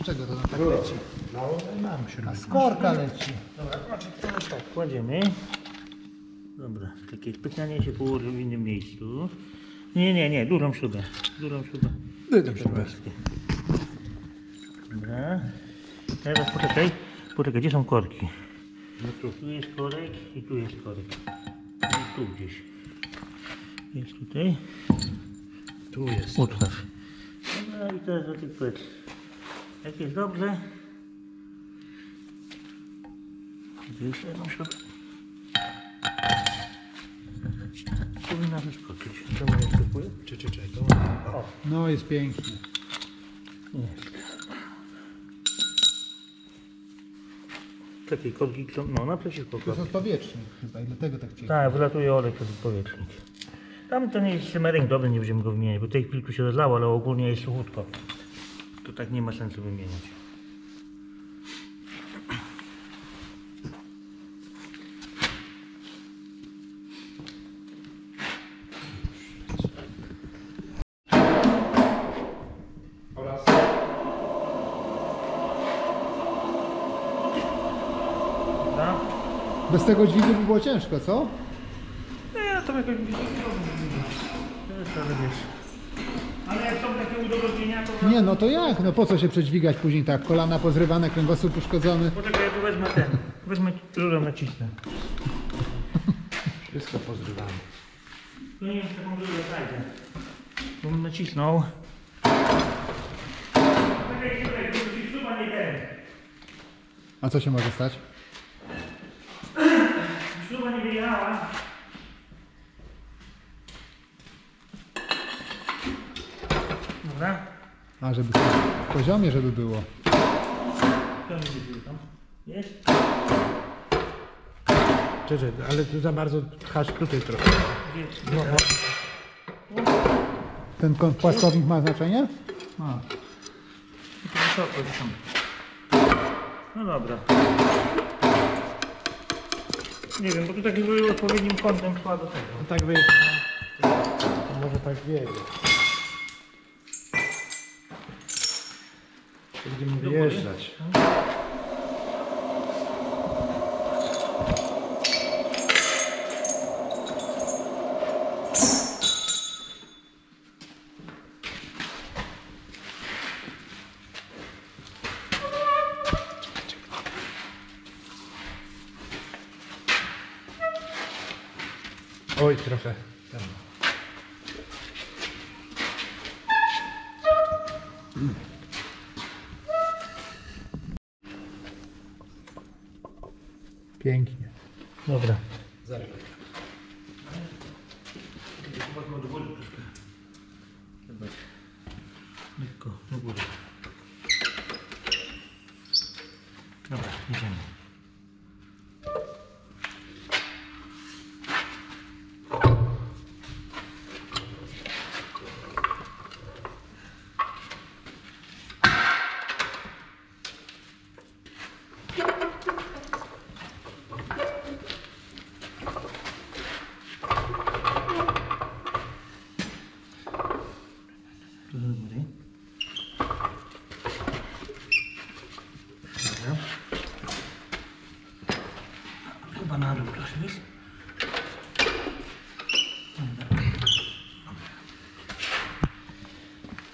Z czego to tam tak leci? No, mam śrubę. A skorka leci. Dobra, znaczy to już tak, kładziemy. Dobra, takie pytanie się położy w innym miejscu. Nie, nie, nie, dużą śrubę. Dużą śrubę. Dużą śrubę. Dobra. Teraz poczekaj, poczekaj, gdzie są korki? No tu. Tu jest korek i tu jest korek. I tu gdzieś. Jest tutaj. Tu jest. Utwarz. Dobra i teraz do tych płet. Jak jest dobrze. Jeszcze jedną śrubę? Powinna wyskoczyć. Czemu nie wskakuje? Czy, czy, czy, to. O, No jest pięknie. jest. Takie korki, są- no naprzeciwko To jest korki. odpowietrznik chyba i dlatego tak cieknie. Tak, wylatuje olej przez powietrznik. Tam to nie jest symerek dobry, nie będziemy go wymieniać, bo tej chwili tu się rozlało, ale ogólnie jest suchutko. To tak nie ma sensu wymieniać. Bez tego dźwigu by było ciężko, co? No ja to jakoś ale wiesz. Jak są takie udogodnienia, to... Nie, no to jak? No po co się przedźwigać później tak? Kolana pozrywane, kręgosłup uszkodzony. Poczekaj, ja tu wezmę ten. Wezmę rurę nacisnę. Wszystko pozrywane. No nie wiem, czy taką rurę znajdę. Bo bym nacisnął. Czekaj, czekaj, tu ci śruba nie ten. A co się może stać? Śruba nie wyjechała. Dobra. A, żeby w poziomie, żeby było. Nie. Jest? Czy, ale tu za bardzo pchasz tutaj trochę. Jest. No, o, Ten kąt płaskownik ma znaczenie? Ma. No dobra. Nie wiem, bo tu tak jakby odpowiednim kątem szła do tego. no tak wyjdzie. To może tak wieje. Będziemy wyjeżdżać. Pięknie. Dobra. Zaraz. Chodźmy do góry troszkę. Zobacz. Lekko, do góry. Dobra, jedziemy. Tu do góry. Dobra. Chyba na dół trochę jest.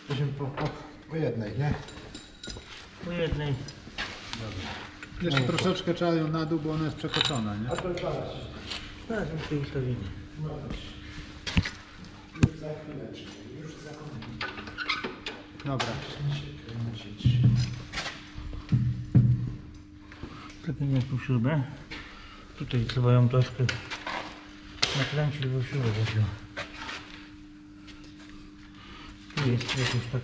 Będziemy po, po, po jednej, nie? Po jednej. Dobra. Jeszcze troszeczkę trzeba ją na dół, bo ona jest przekoczona, nie? Tak, my sobie ustawimy. Dobra. Taką tu śrubę. Tutaj trzeba ją troszkę nakręcić, bo śrubę zabiła. Tu jest jakoś tak.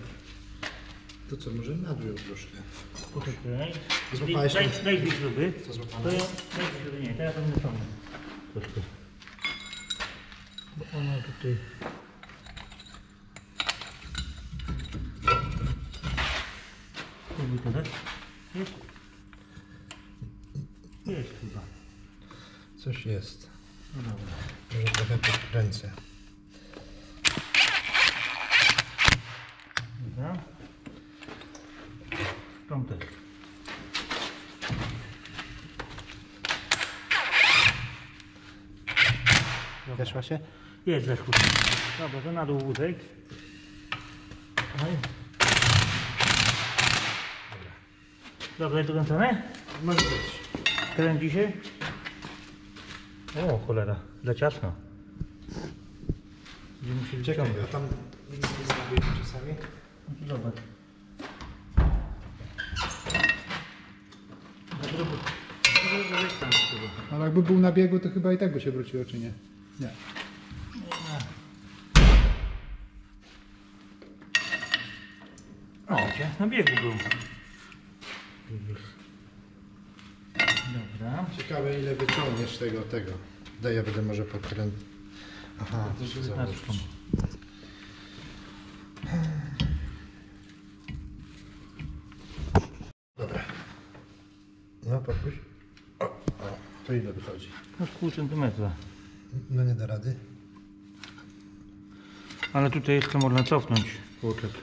To co, może na dół troszkę. Poczekaj. Złapałeś Daj, to? daj dwie śruby. To złapane? To ja, daj dwie śruby, nie, to nie są. Troszkę. Bo ona tutaj... Spróbuj teraz. Jest? Jest chyba. Coś jest. No dobra. Może trochę podkręcę. Dobra. Tą też. Weszła się? Jest zeszły. Dobra, to na dół wózek. Dawaj. Dobra, jest dokręcone? Może być. Kręci się? O, cholera, za ciasno. Będziemy musieli Czekaj, a tam nic nie zrobię czasami? Zobacz. Ale jakby był na biegu, to chyba i tak by się wróciło, czy nie? Nie. O, gdzie? Na biegu był. Dobra. Ciekawe ile wyciągniesz tego, tego. Daj, ja będę może pokręt... Aha, to się. Dobra. No, podpuść. O, o, to ile wychodzi? No z pół centymetra. No nie da rady. Ale tutaj jeszcze można cofnąć da.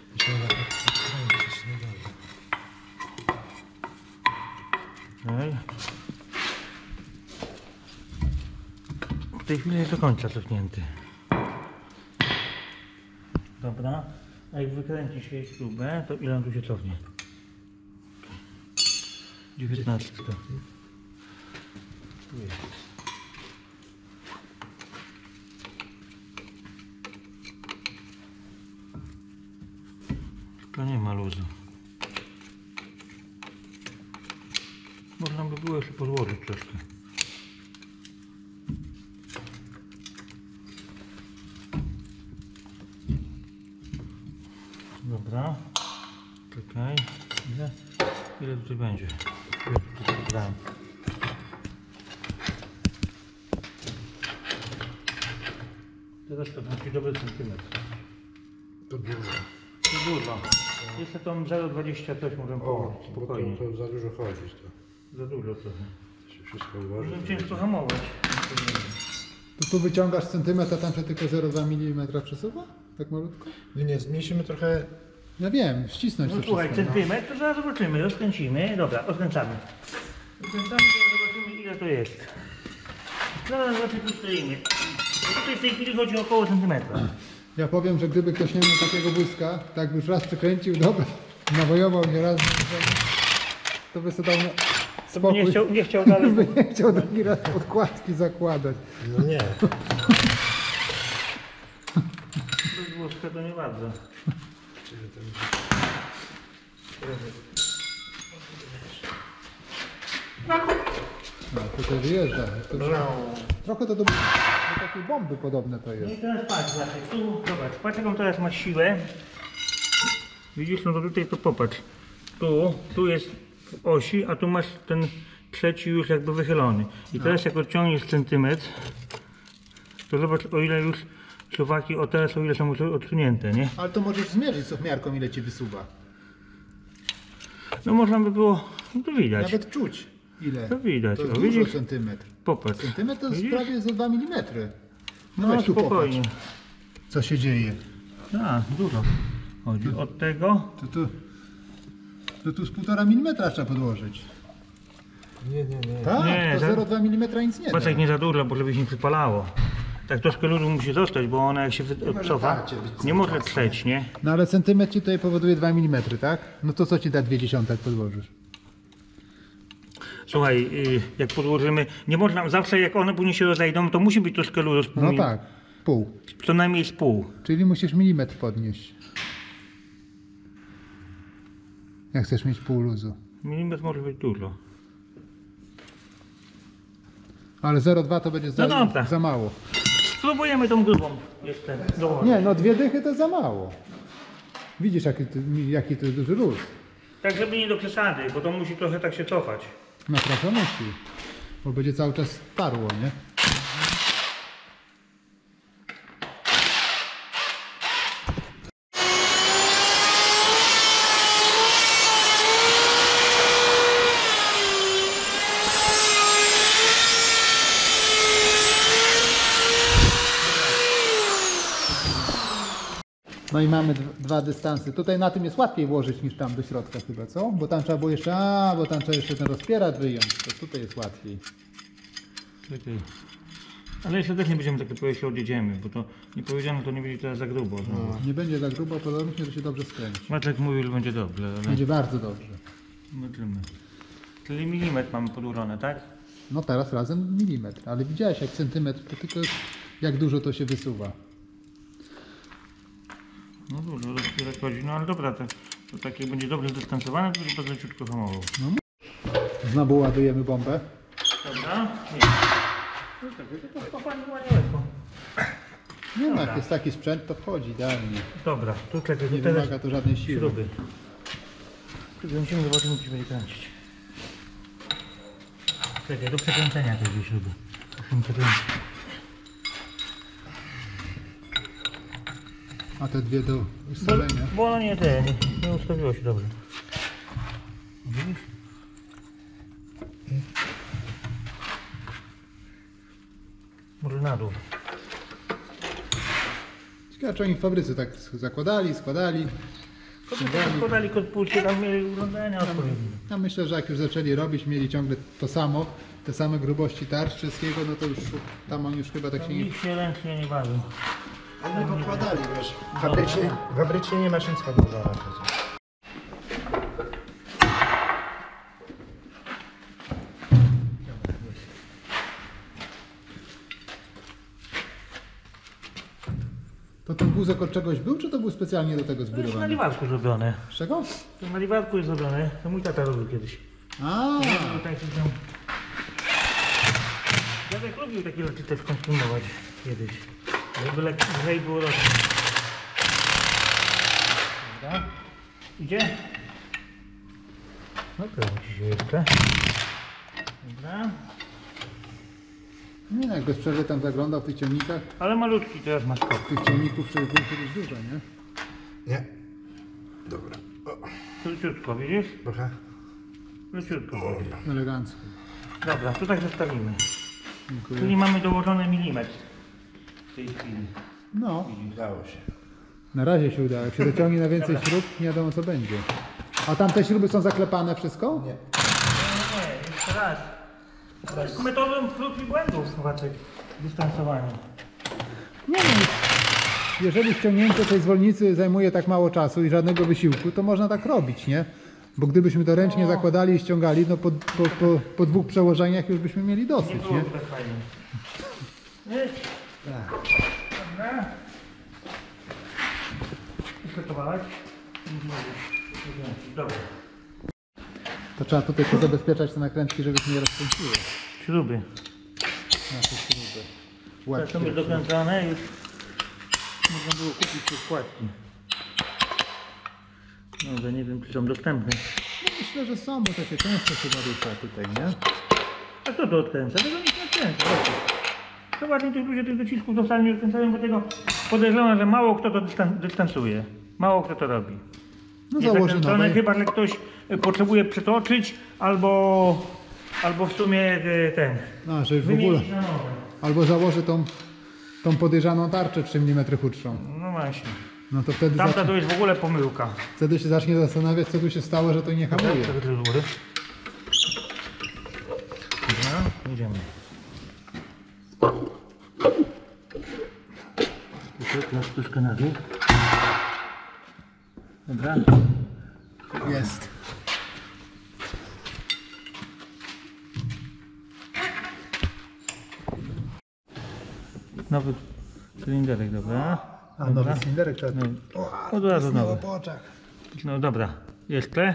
Okej. W tej chwili jest do końca cofnięty. Dobra. A jak wykręci się śrubę, to ile on tu się cofnie? 19 stopni. Tu jest. To nie ma luzu. Można by było jeszcze podłożyć troszkę. Dobra. Czekaj. Ile? Ile tutaj będzie? Już tutaj. Teraz to musi dobry centymetr. To dużo. To dużo. Jest to 0,20 coś możemy O, położyć bo spokojnie. to, to za dużo chodzi. To, Za dużo trochę. to się wszystko. Możemy to ciężko hamować. To tu wyciągasz centymetr, a tam się tylko 0,2 mm przesuwa? Tak malutko? Nie, nie, zmniejszymy trochę. Ja wiem, ścisnąć No to słuchaj, wszystko. no. centymetr, to zaraz zobaczymy, rozkręcimy. Dobra, rozkręcamy. Rozkręcamy, to zobaczymy ile to jest. Zaraz zobaczymy, tu stoimy. Tutaj w tej chwili chodzi o około centymetra. Ja powiem, że gdyby ktoś nie miał takiego błyska, tak by już raz przykręcił, dobra, nawojował mnie raz, to by sobie dał na To by nie spokój. chciał, nie chciał dalej. by nie chciał drugi raz podkładki zakładać. No nie. Bez włoska to nie bardzo. No, tutaj wyjeżdża. To, trochę to do, do takiej bomby podobne to No jest. i teraz patrz, tu, zobacz, patrz jaką teraz masz siłę. Widzisz, no to tutaj to popatrz. Tu, tu jest w osi, a tu masz ten trzeci już jakby wychylony. I teraz jak odciągniesz centymetr, to zobacz o ile już suwaki o teraz o ile są odsunięte, nie? Ale to możesz zmierzyć z miarką, ile ci wysuwa. No można by było, no to widać. Nawet czuć, ile. To widać, To o, jest widzisz? dużo centymetr. Popatrz. Centymetr to jest Widzisz? prawie ze 2 mm. No, weź tu spokojnie. popatrz, co się dzieje. Tak, dużo. Chodzi od tego. To tu, to tu z 1,5 mm trzeba podłożyć. Nie, nie, nie. Tak, Nie, to za- 0,2 mm nic nie Patrz da. jak nie za dużo, bo żeby się nie przypalało. Tak troszkę ludu musi zostać, bo ona jak się wy- odcofa, tarcie być nie może trzeć, nie? No ale centymetr ci tutaj powoduje 2 mm, tak? No to co ci da 2 dziesiąte, jak podłożysz? Słuchaj, y, jak podłożymy, nie można, zawsze jak one później się rozejdą, to musi być troszkę luzu. No tak, pół. Co najmniej z pół. Czyli musisz milimetr podnieść. Jak chcesz mieć pół luzu. Milimetr może być dużo. Ale 0,2 to będzie za, No za mało. Spróbujemy tą grubą jeszcze dołożyć. Nie, no dwie dychy to za mało. Widzisz jaki to, jaki to jest duży luz. Tak, żeby nie do przesady, bo to musi trochę tak się cofać. No trochę musi. Bo będzie cały czas parło, nie? No i mamy dw- dwa dystanse. Tutaj na tym jest łatwiej włożyć niż tam do środka chyba, co? Bo tam trzeba było jeszcze, a, bo tam trzeba jeszcze ten rozpieracz wyjąć. To tutaj jest łatwiej. Czekaj. Ale jeszcze też nie będziemy takie powiedzieć, się odjedziemy, bo to nie powiedziano, to nie będzie teraz za grubo. No. Nie będzie za grubo, to różnie to się dobrze skręci. Maciek mówił, że będzie dobrze, ale Będzie bardzo dobrze. zobaczymy. Czyli milimetr mamy podłożone, tak? No teraz razem milimetr, ale widziałeś jak centymetr, to tylko jak dużo to się wysuwa. No dużo, rozpierać chodzi, no ale dobra, to, to tak jak będzie dobrze zdystansowane, to będzie bardzo leciutko hamował. Znowu ładujemy bombę. Dobra? Nie. No tak, to to pani ładnie łatwo. Nie no, Dobra. jak jest taki sprzęt, to wchodzi idealnie. Dobra, tu czekaj, Nie teraz wymaga to żadnej siły. śruby. Przykręcimy, zobaczymy, czy będzie kręcić. Czekaj, do przekręcenia te dwie śruby. Musimy przekręcić. A te dwie do Bo, ustalenia. bo ono nie te, nie, nie ustawiło się dobrze. Widzisz? Może na dół. Ciekawe, czy oni w fabryce tak zakładali, składali. Podali kod pulsie, tam mieli urządzenia odpowiednie. Ja myślę, że jak już zaczęli robić, mieli ciągle to samo, te same grubości tarcz wszystkiego, no to już tam oni już chyba tak się nie... Nikt się ręcznie nie bawił. Oni pokładali, wiesz. Fabrycznie, fabrycznie nie masz nic podłożone przecież. To ten wózek od czegoś był, czy to był specjalnie do tego To jest na zbudowany? liwarku zrobione. Z czego? To na liwarku jest zrobione. To mój tata robił kiedyś. A, tam... Dziadek lubił takie rzeczy też konsumować kiedyś. Żeby lżej było robić. Dobra. Idzie? No kręci się jeszcze. Dobra. nie no, jak bez przerwy tam zaglądał w tych ciągnikach, Ale malutki teraz masz kot. tych ciągników przecież było kiedyś dużo, nie? Nie. Dobra. O, Leciutko, widzisz? trochę. Będzie. Elegancko. Dobra, tu tak zostawimy. Dziękuję. Czyli mamy dołożony milimetr tej chwili. No, Udało się. na razie się uda. Jak się dociągnie na więcej śrub, nie wiadomo co będzie. A tam te śruby są zaklepane wszystko? Nie. Nie, nie, jeszcze raz. To jest metodą prób i błędów, Wacek, dystansowanie. Nie no, jeżeli ściągnięcie tej zwolnicy zajmuje tak mało czasu i żadnego wysiłku, to można tak robić, nie? Bo gdybyśmy to ręcznie zakładali i ściągali, no po, po, po, po dwóch przełożeniach już byśmy mieli Nie dosyć, nie? byłoby tak fajnie. Nie? Dobra. Przygotować? Dobra. To trzeba tutaj pozabezpieczać te nakrętki, żeby się nie rozkręciły. Śruby. Nasze śruby. Tak Łeb są już dokręcone już można było kupić te składki. Dobra, nie wiem czy są dostępne. Myślę, że są, bo to się często chyba rusza tutaj, nie? A kto to odkręca? Tego nikt nie odkręca. Zobacz, tych ludzie tych docisków dostali nie odkręcają, bo tego podejrzewam, że mało kto to dystan- dystansuje. Mało kto to robi. No założy zakręcone, chyba, że ktoś y, potrzebuje przetoczyć albo, albo w sumie y, ten. A, że w ogóle. Albo założy tą, tą podejrzaną tarczę 3 mm chudszą. No właśnie. No to wtedy, Tamta zacznie, to jest w ogóle pomyłka. wtedy się zacznie zastanawiać, co tu się stało, że to nie hamuje. Do góry. Dobra, jedziemy. Teraz troszkę na dół. Dobra. Jest. Nowy cylinderek, dobra. A dobra. Tak. No, nowy cylinderek to... Od razu nowy. No dobra. Jeszcze?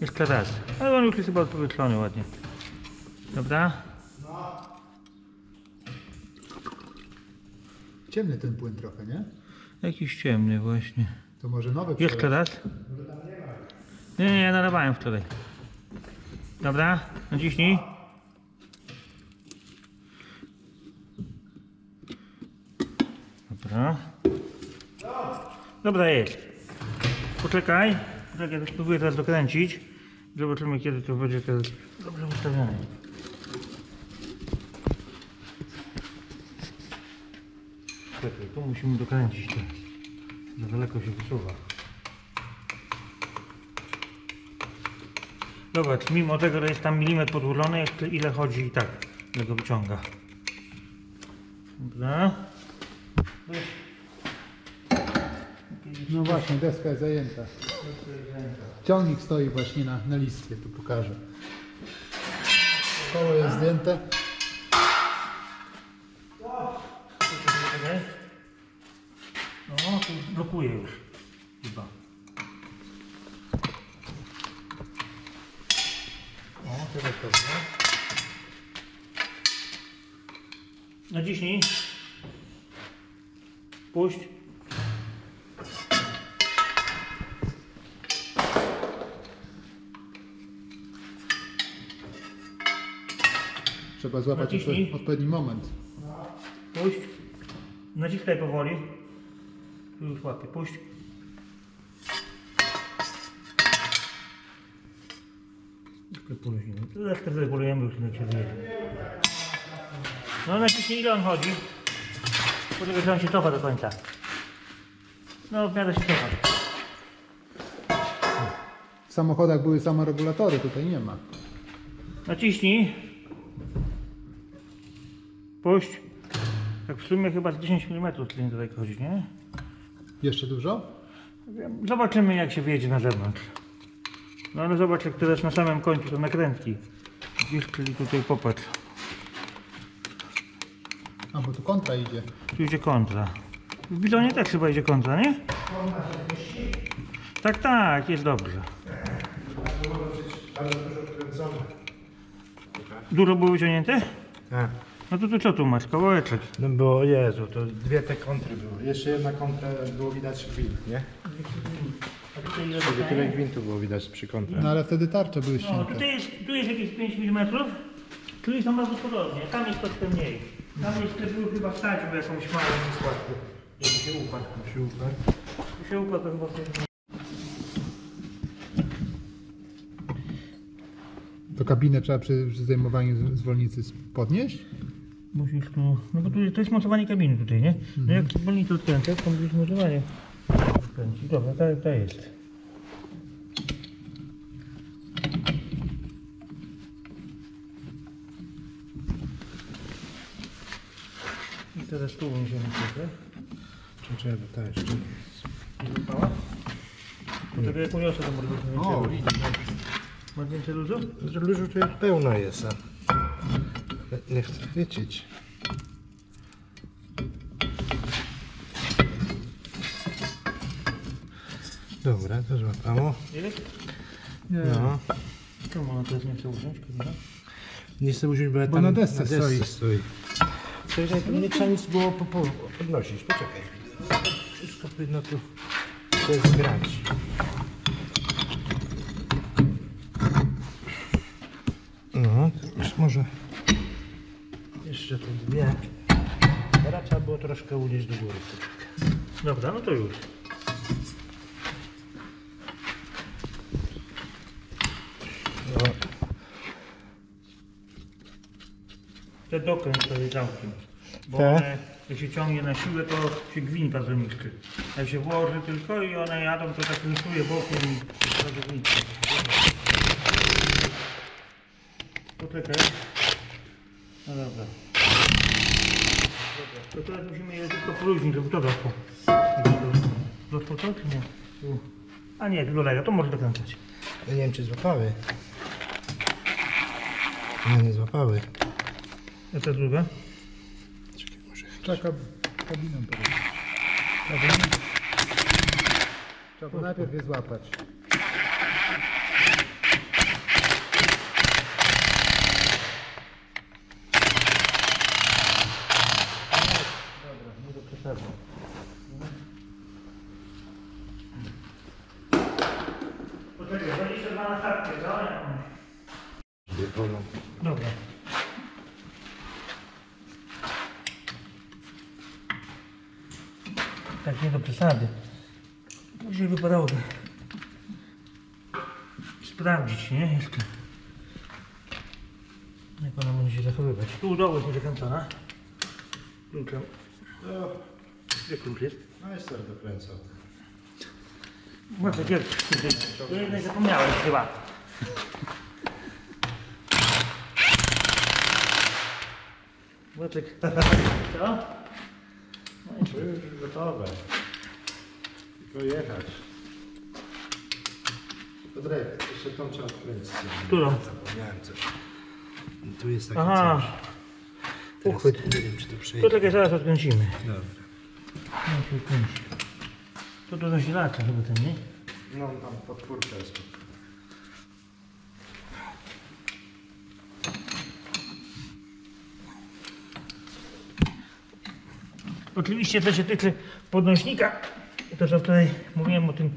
Jeszcze raz. Ale on już jest chyba wytrzony ładnie. Dobra? No. Ciemny ten płyn trochę, nie? jakiś ciemny właśnie. To może nowy Jeszcze przelać. raz. Nie, nie, ja nalewałem wczoraj. Dobra, naciśnij. Dobra. Dobra jest. Poczekaj. Poczekaj, to spróbuję teraz dokręcić. Zobaczymy kiedy to będzie teraz dobrze ustawione. Czekaj, tu musimy dokręcić to. Za daleko się wysuwa. Zobacz, mimo tego, że jest tam milimetr jeszcze ile chodzi i tak, ile go wyciąga. Dobra. No właśnie, deska jest zajęta. Ciągnik stoi właśnie na, na listwie, tu pokażę. Koło jest zdjęte. Blokuje już. Chyba. O, teraz dobrze. Naciśnij. Puść. Trzeba złapać Naciśnij. odpo- odpowiedni moment. Puść. Naciskaj powoli. Tu już łapie. Puść. Później. To regulujemy już się wyjedzie. No naciśnij ile on chodzi. Poczekaj, że on się cofa do końca. No w miarę się cofa. W samochodach były samoregulatory, tutaj nie ma. Naciśnij. Puść. Tak w sumie chyba z 10 mm cylindrek chodzi, nie? Jeszcze dużo? Zobaczymy jak się wyjedzie na zewnątrz. No ale zobacz jak teraz na samym końcu są nakrętki. Widzisz, czyli tutaj popatrz. A, bo tu kontra idzie. Tu idzie kontra. W bilonie też chyba idzie kontra, nie? Tak, tak, jest dobrze. Bardzo dużo kręcone. Dużo było wyciągnięte? Tak. No to tu co tu masz? Kawałeczek. No bo Jezu, to dwie te kontry były. Jeszcze jedna kontra było widać gwint, nie? Czyli tyle gwintu było widać przy kontrze. No ale wtedy tarcze były No, ścięte. tutaj jest, tu jest jakieś 5 mm, tu jest tam bardzo podobnie, tam jest troszkę mniej. Tam jeszcze był chyba stać, bo jakąś małą składkę. Żeby się upadł. Się uparł. Tu się upadł to chyba. To kabinę trzeba przy, przy zdejmowaniu z- podnieść? Musisz tu, no bo tu, to jest mocowanie kabiny tutaj, nie? No jak zwolni to odkręcę, to musisz mocowanie odkręcić. Dobra, ta, ta jest. I teraz tu będziemy trochę. Czy trzeba to jeszcze? Wypała? Poczekaj, jak uniosę to może być O, więcej luzu. Masz więcej luzu? Lużu tu pełno jest, a nie chcę chwycić. Dobra, to złapało. Nie. No. Czemu ona teraz nie chce usiąść? kabina? Nie chcę użyć, bo, ja Bo na desce stoi. stoi. Czekaj, to nie trzeba nic było po, po, podnosić. Poczekaj. Wszystko powinno tu się zgrać. No, to już może jeszcze tu dwie. Teraz trzeba było troszkę unieść do góry. Dobra, no to już. No, Te dokręt sobie zamknij. Bo Te? one, jak się ciągnie na siłę, to się gwint bardzo niszczy. Jak się włoży tylko i one jadą, to tak rysuje bokiem i bardzo gwint. Poczekaj. No dobra. Dobra, to teraz musimy je tylko poluźnić, żeby to doszło. Doszło to, czy nie? A nie, dolega, to może dokręcać. ja nie wiem, czy złapały. Nie, nie złapały. A ta druga? Czekaj, może Trzeba kab kabiną. Kabiną. Trzeba najpierw je złapać. Nie do przesady. Poczekaj, 22 na kartkę, co? Nie bolą. Dobra. Tak nie do przesady. Może wypadałoby sprawdzić, nie? Jeszcze. Jak ona będzie się zachowywać. Tu dołu jest niezakręcona. Kluczem. Gdzie klucz jest? Majster dokręcał. Może pierwszy. To jednej zapomniałem chyba. Wojtek. Co? To już gotowe. Tylko jechać. Piotrek, jeszcze tą trzeba odkręcić. Którą? Zapomniałem coś. Tu jest taki Aha. coś. Teraz Uchwyt. Nie wiem, czy to przejdzie. czekaj, zaraz odkręcimy. Dobra. No, tu do zasilacza chyba ten, nie? No tam podpórka jest. Oczywiście co się tyczy podnośnika, to co tutaj mówiłem o tym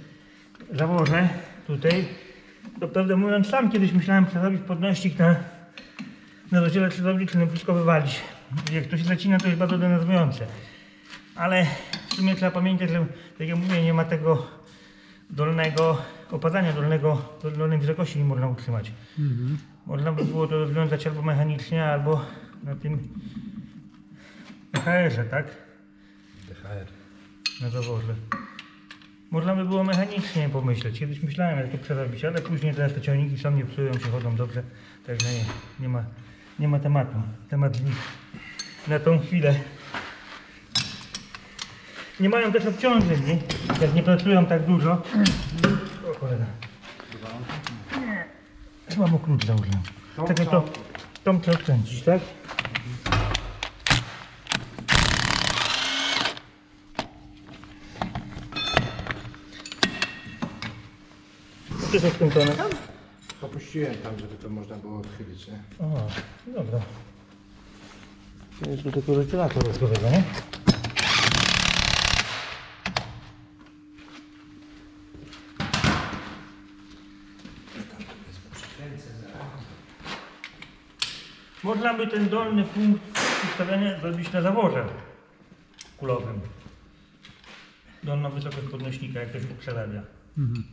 zaworze tutaj, to prawdę mówiąc sam kiedyś myślałem przerobić podnośnik na, na rozdziale hydraulicznym, wszystko wywalić. Jak to się zacina, to jest bardzo denerwujące. Ale w sumie trzeba pamiętać, że tak jak mówię, nie ma tego dolnego opadania, dolnego, dolnej wysokości nie można utrzymać. Mhm. Można by było to rozwiązać albo mechanicznie, albo na tym HR-ze, tak? DHR. na zaworze. Można by było mechanicznie pomyśleć. Kiedyś myślałem, jak to przerobić, ale później teraz te ciągniki sam nie psują się, chodzą dobrze. Także nie, nie, ma, nie ma tematu. Temat nich na tą chwilę. Nie mają też obciążeń, nie? Jak nie pracują tak dużo. O cholera. Nie. Chyba mu klucz założyłem. Czekaj, to, tą trzeba odkręcić, tak? To jest odkręcone tam? Opuściłem tam, żeby to można było odchylić, nie? O, dobra. To jest do tego wentylator rozgowego, nie? Można by ten dolny punkt ustawiania zrobić na zaworze kulowym. Dolna wysokość podnośnika, jak to się przerabia. Mhm.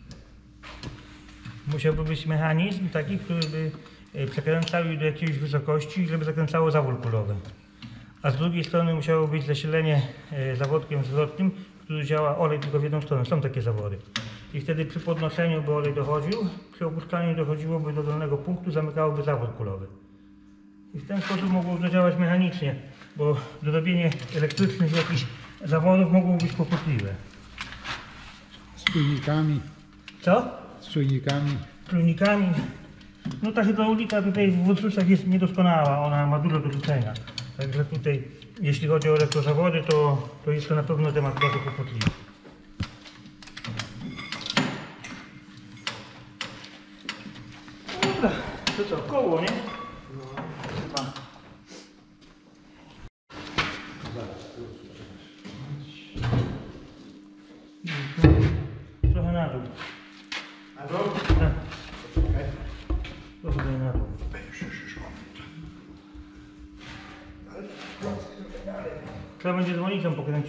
Musiałby być mechanizm taki, który by e, przekręcał je do jakiejś wysokości, żeby zakręcało zawór kulowy. A z drugiej strony musiało być zasilenie e, zawodkiem zwrotnym, który działa olej tylko w jedną stronę. Są takie zawory. I wtedy przy podnoszeniu by olej dochodził, przy opuszczaniu dochodziłoby do dolnego punktu, zamykałoby zawór kulowy. I w ten sposób mogło to działać mechanicznie, bo dorobienie elektrycznych jakichś zaworów mogło być kłopotliwe. Z czujnikami, Co? Z czujnikami. czujnikami. No ta hydraulika tutaj w Ursusach jest niedoskonała, ona ma dużo do życzenia. Także tutaj, jeśli chodzi o elektrozawody, to, to jest to na pewno temat bardzo kłopotliwy. Dobra, to co, koło, nie?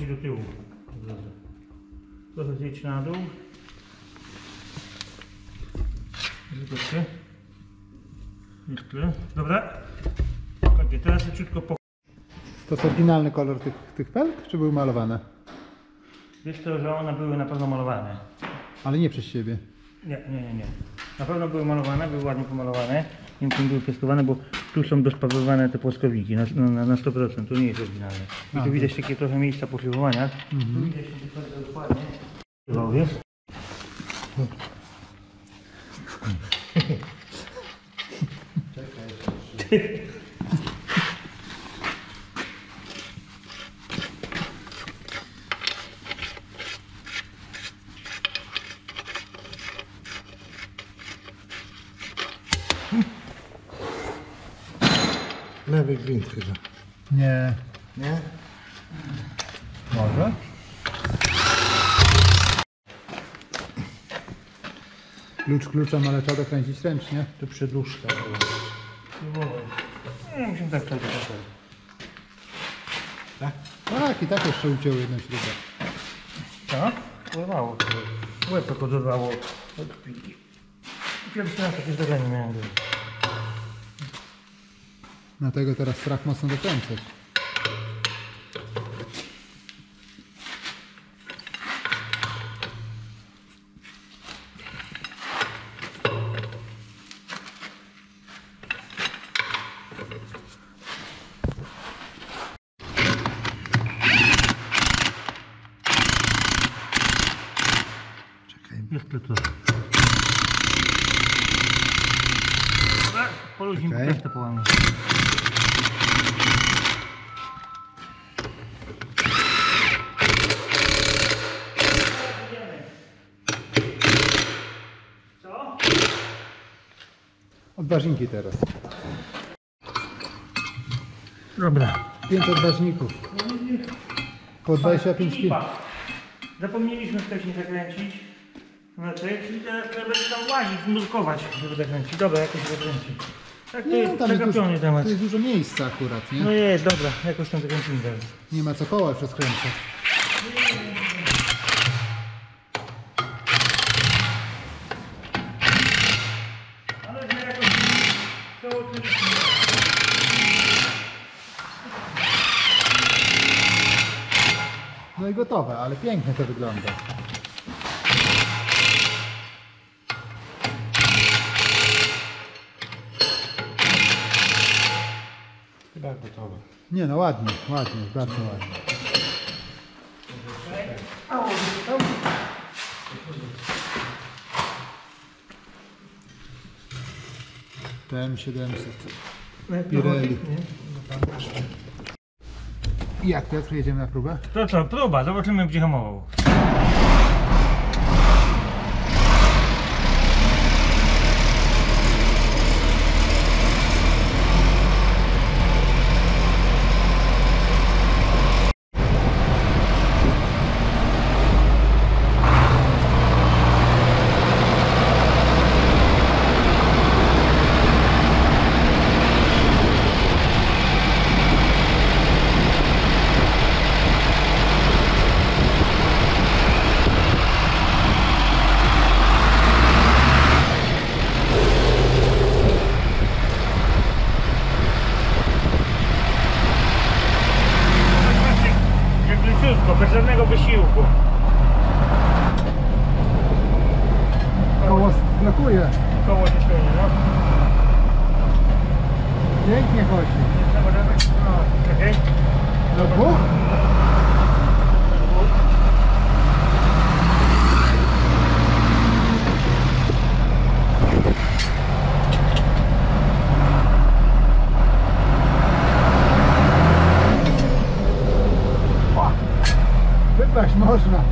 Do tyłu. Trochę zjedź na dół. Zobaczcie. Jeszcze. Dobra. Okej, teraz leciutko po... To co finalny kolor tych, tych pelk, czy były malowane? Wiesz to, że one były na pewno malowane. Ale nie przez siebie. Nie, nie, nie, nie. Na pewno były malowane, były ładnie pomalowane. Nie wiem, były piastowane, bo tu są dosparowane te płaskowiki na, na, na 100%. To nie jest oryginalne. I tu widać takie trochę miejsca po śrubowaniach. Tu widać dokładnie. Wiesz? Czekaj Lewy gwint chyba. Nie. Nie? Może? Klucz kluczem, ale trzeba dokręcić ręcznie. Tu przedłużka była. No, musimy tak wtedy tak. Tak, i tak jeszcze uciął jedną śrubę. Co? Urwało. Łeb tylko piki. Pierwszy raz takie zdarzenie miałem. Dlatego teraz strach mocno dokręcać. Po 25 kg. Lipa. Zapomnieliśmy wcześniej zakręcić. Znaczy, i teraz trzeba będzie tam łazić, nurkować, żeby zakręcić. Dobra, jakoś zakręcić. Tak to Nie, jest no, tam jest, dużo, temat. to jest dużo miejsca akurat, No nie? jest, dobra, jakoś tam zakręcimy teraz. Nie ma co koła przeskręcać. Gotowe, ale pięknie to wygląda. Chyba gotowe. Nie no, ładnie, ładnie, bardzo ładnie. PM700. Pirelli. Jak Piotr, jedziemy na próbę? To co, próba, zobaczymy gdzie hamował. можно.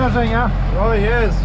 Wrażenia? O Jezu!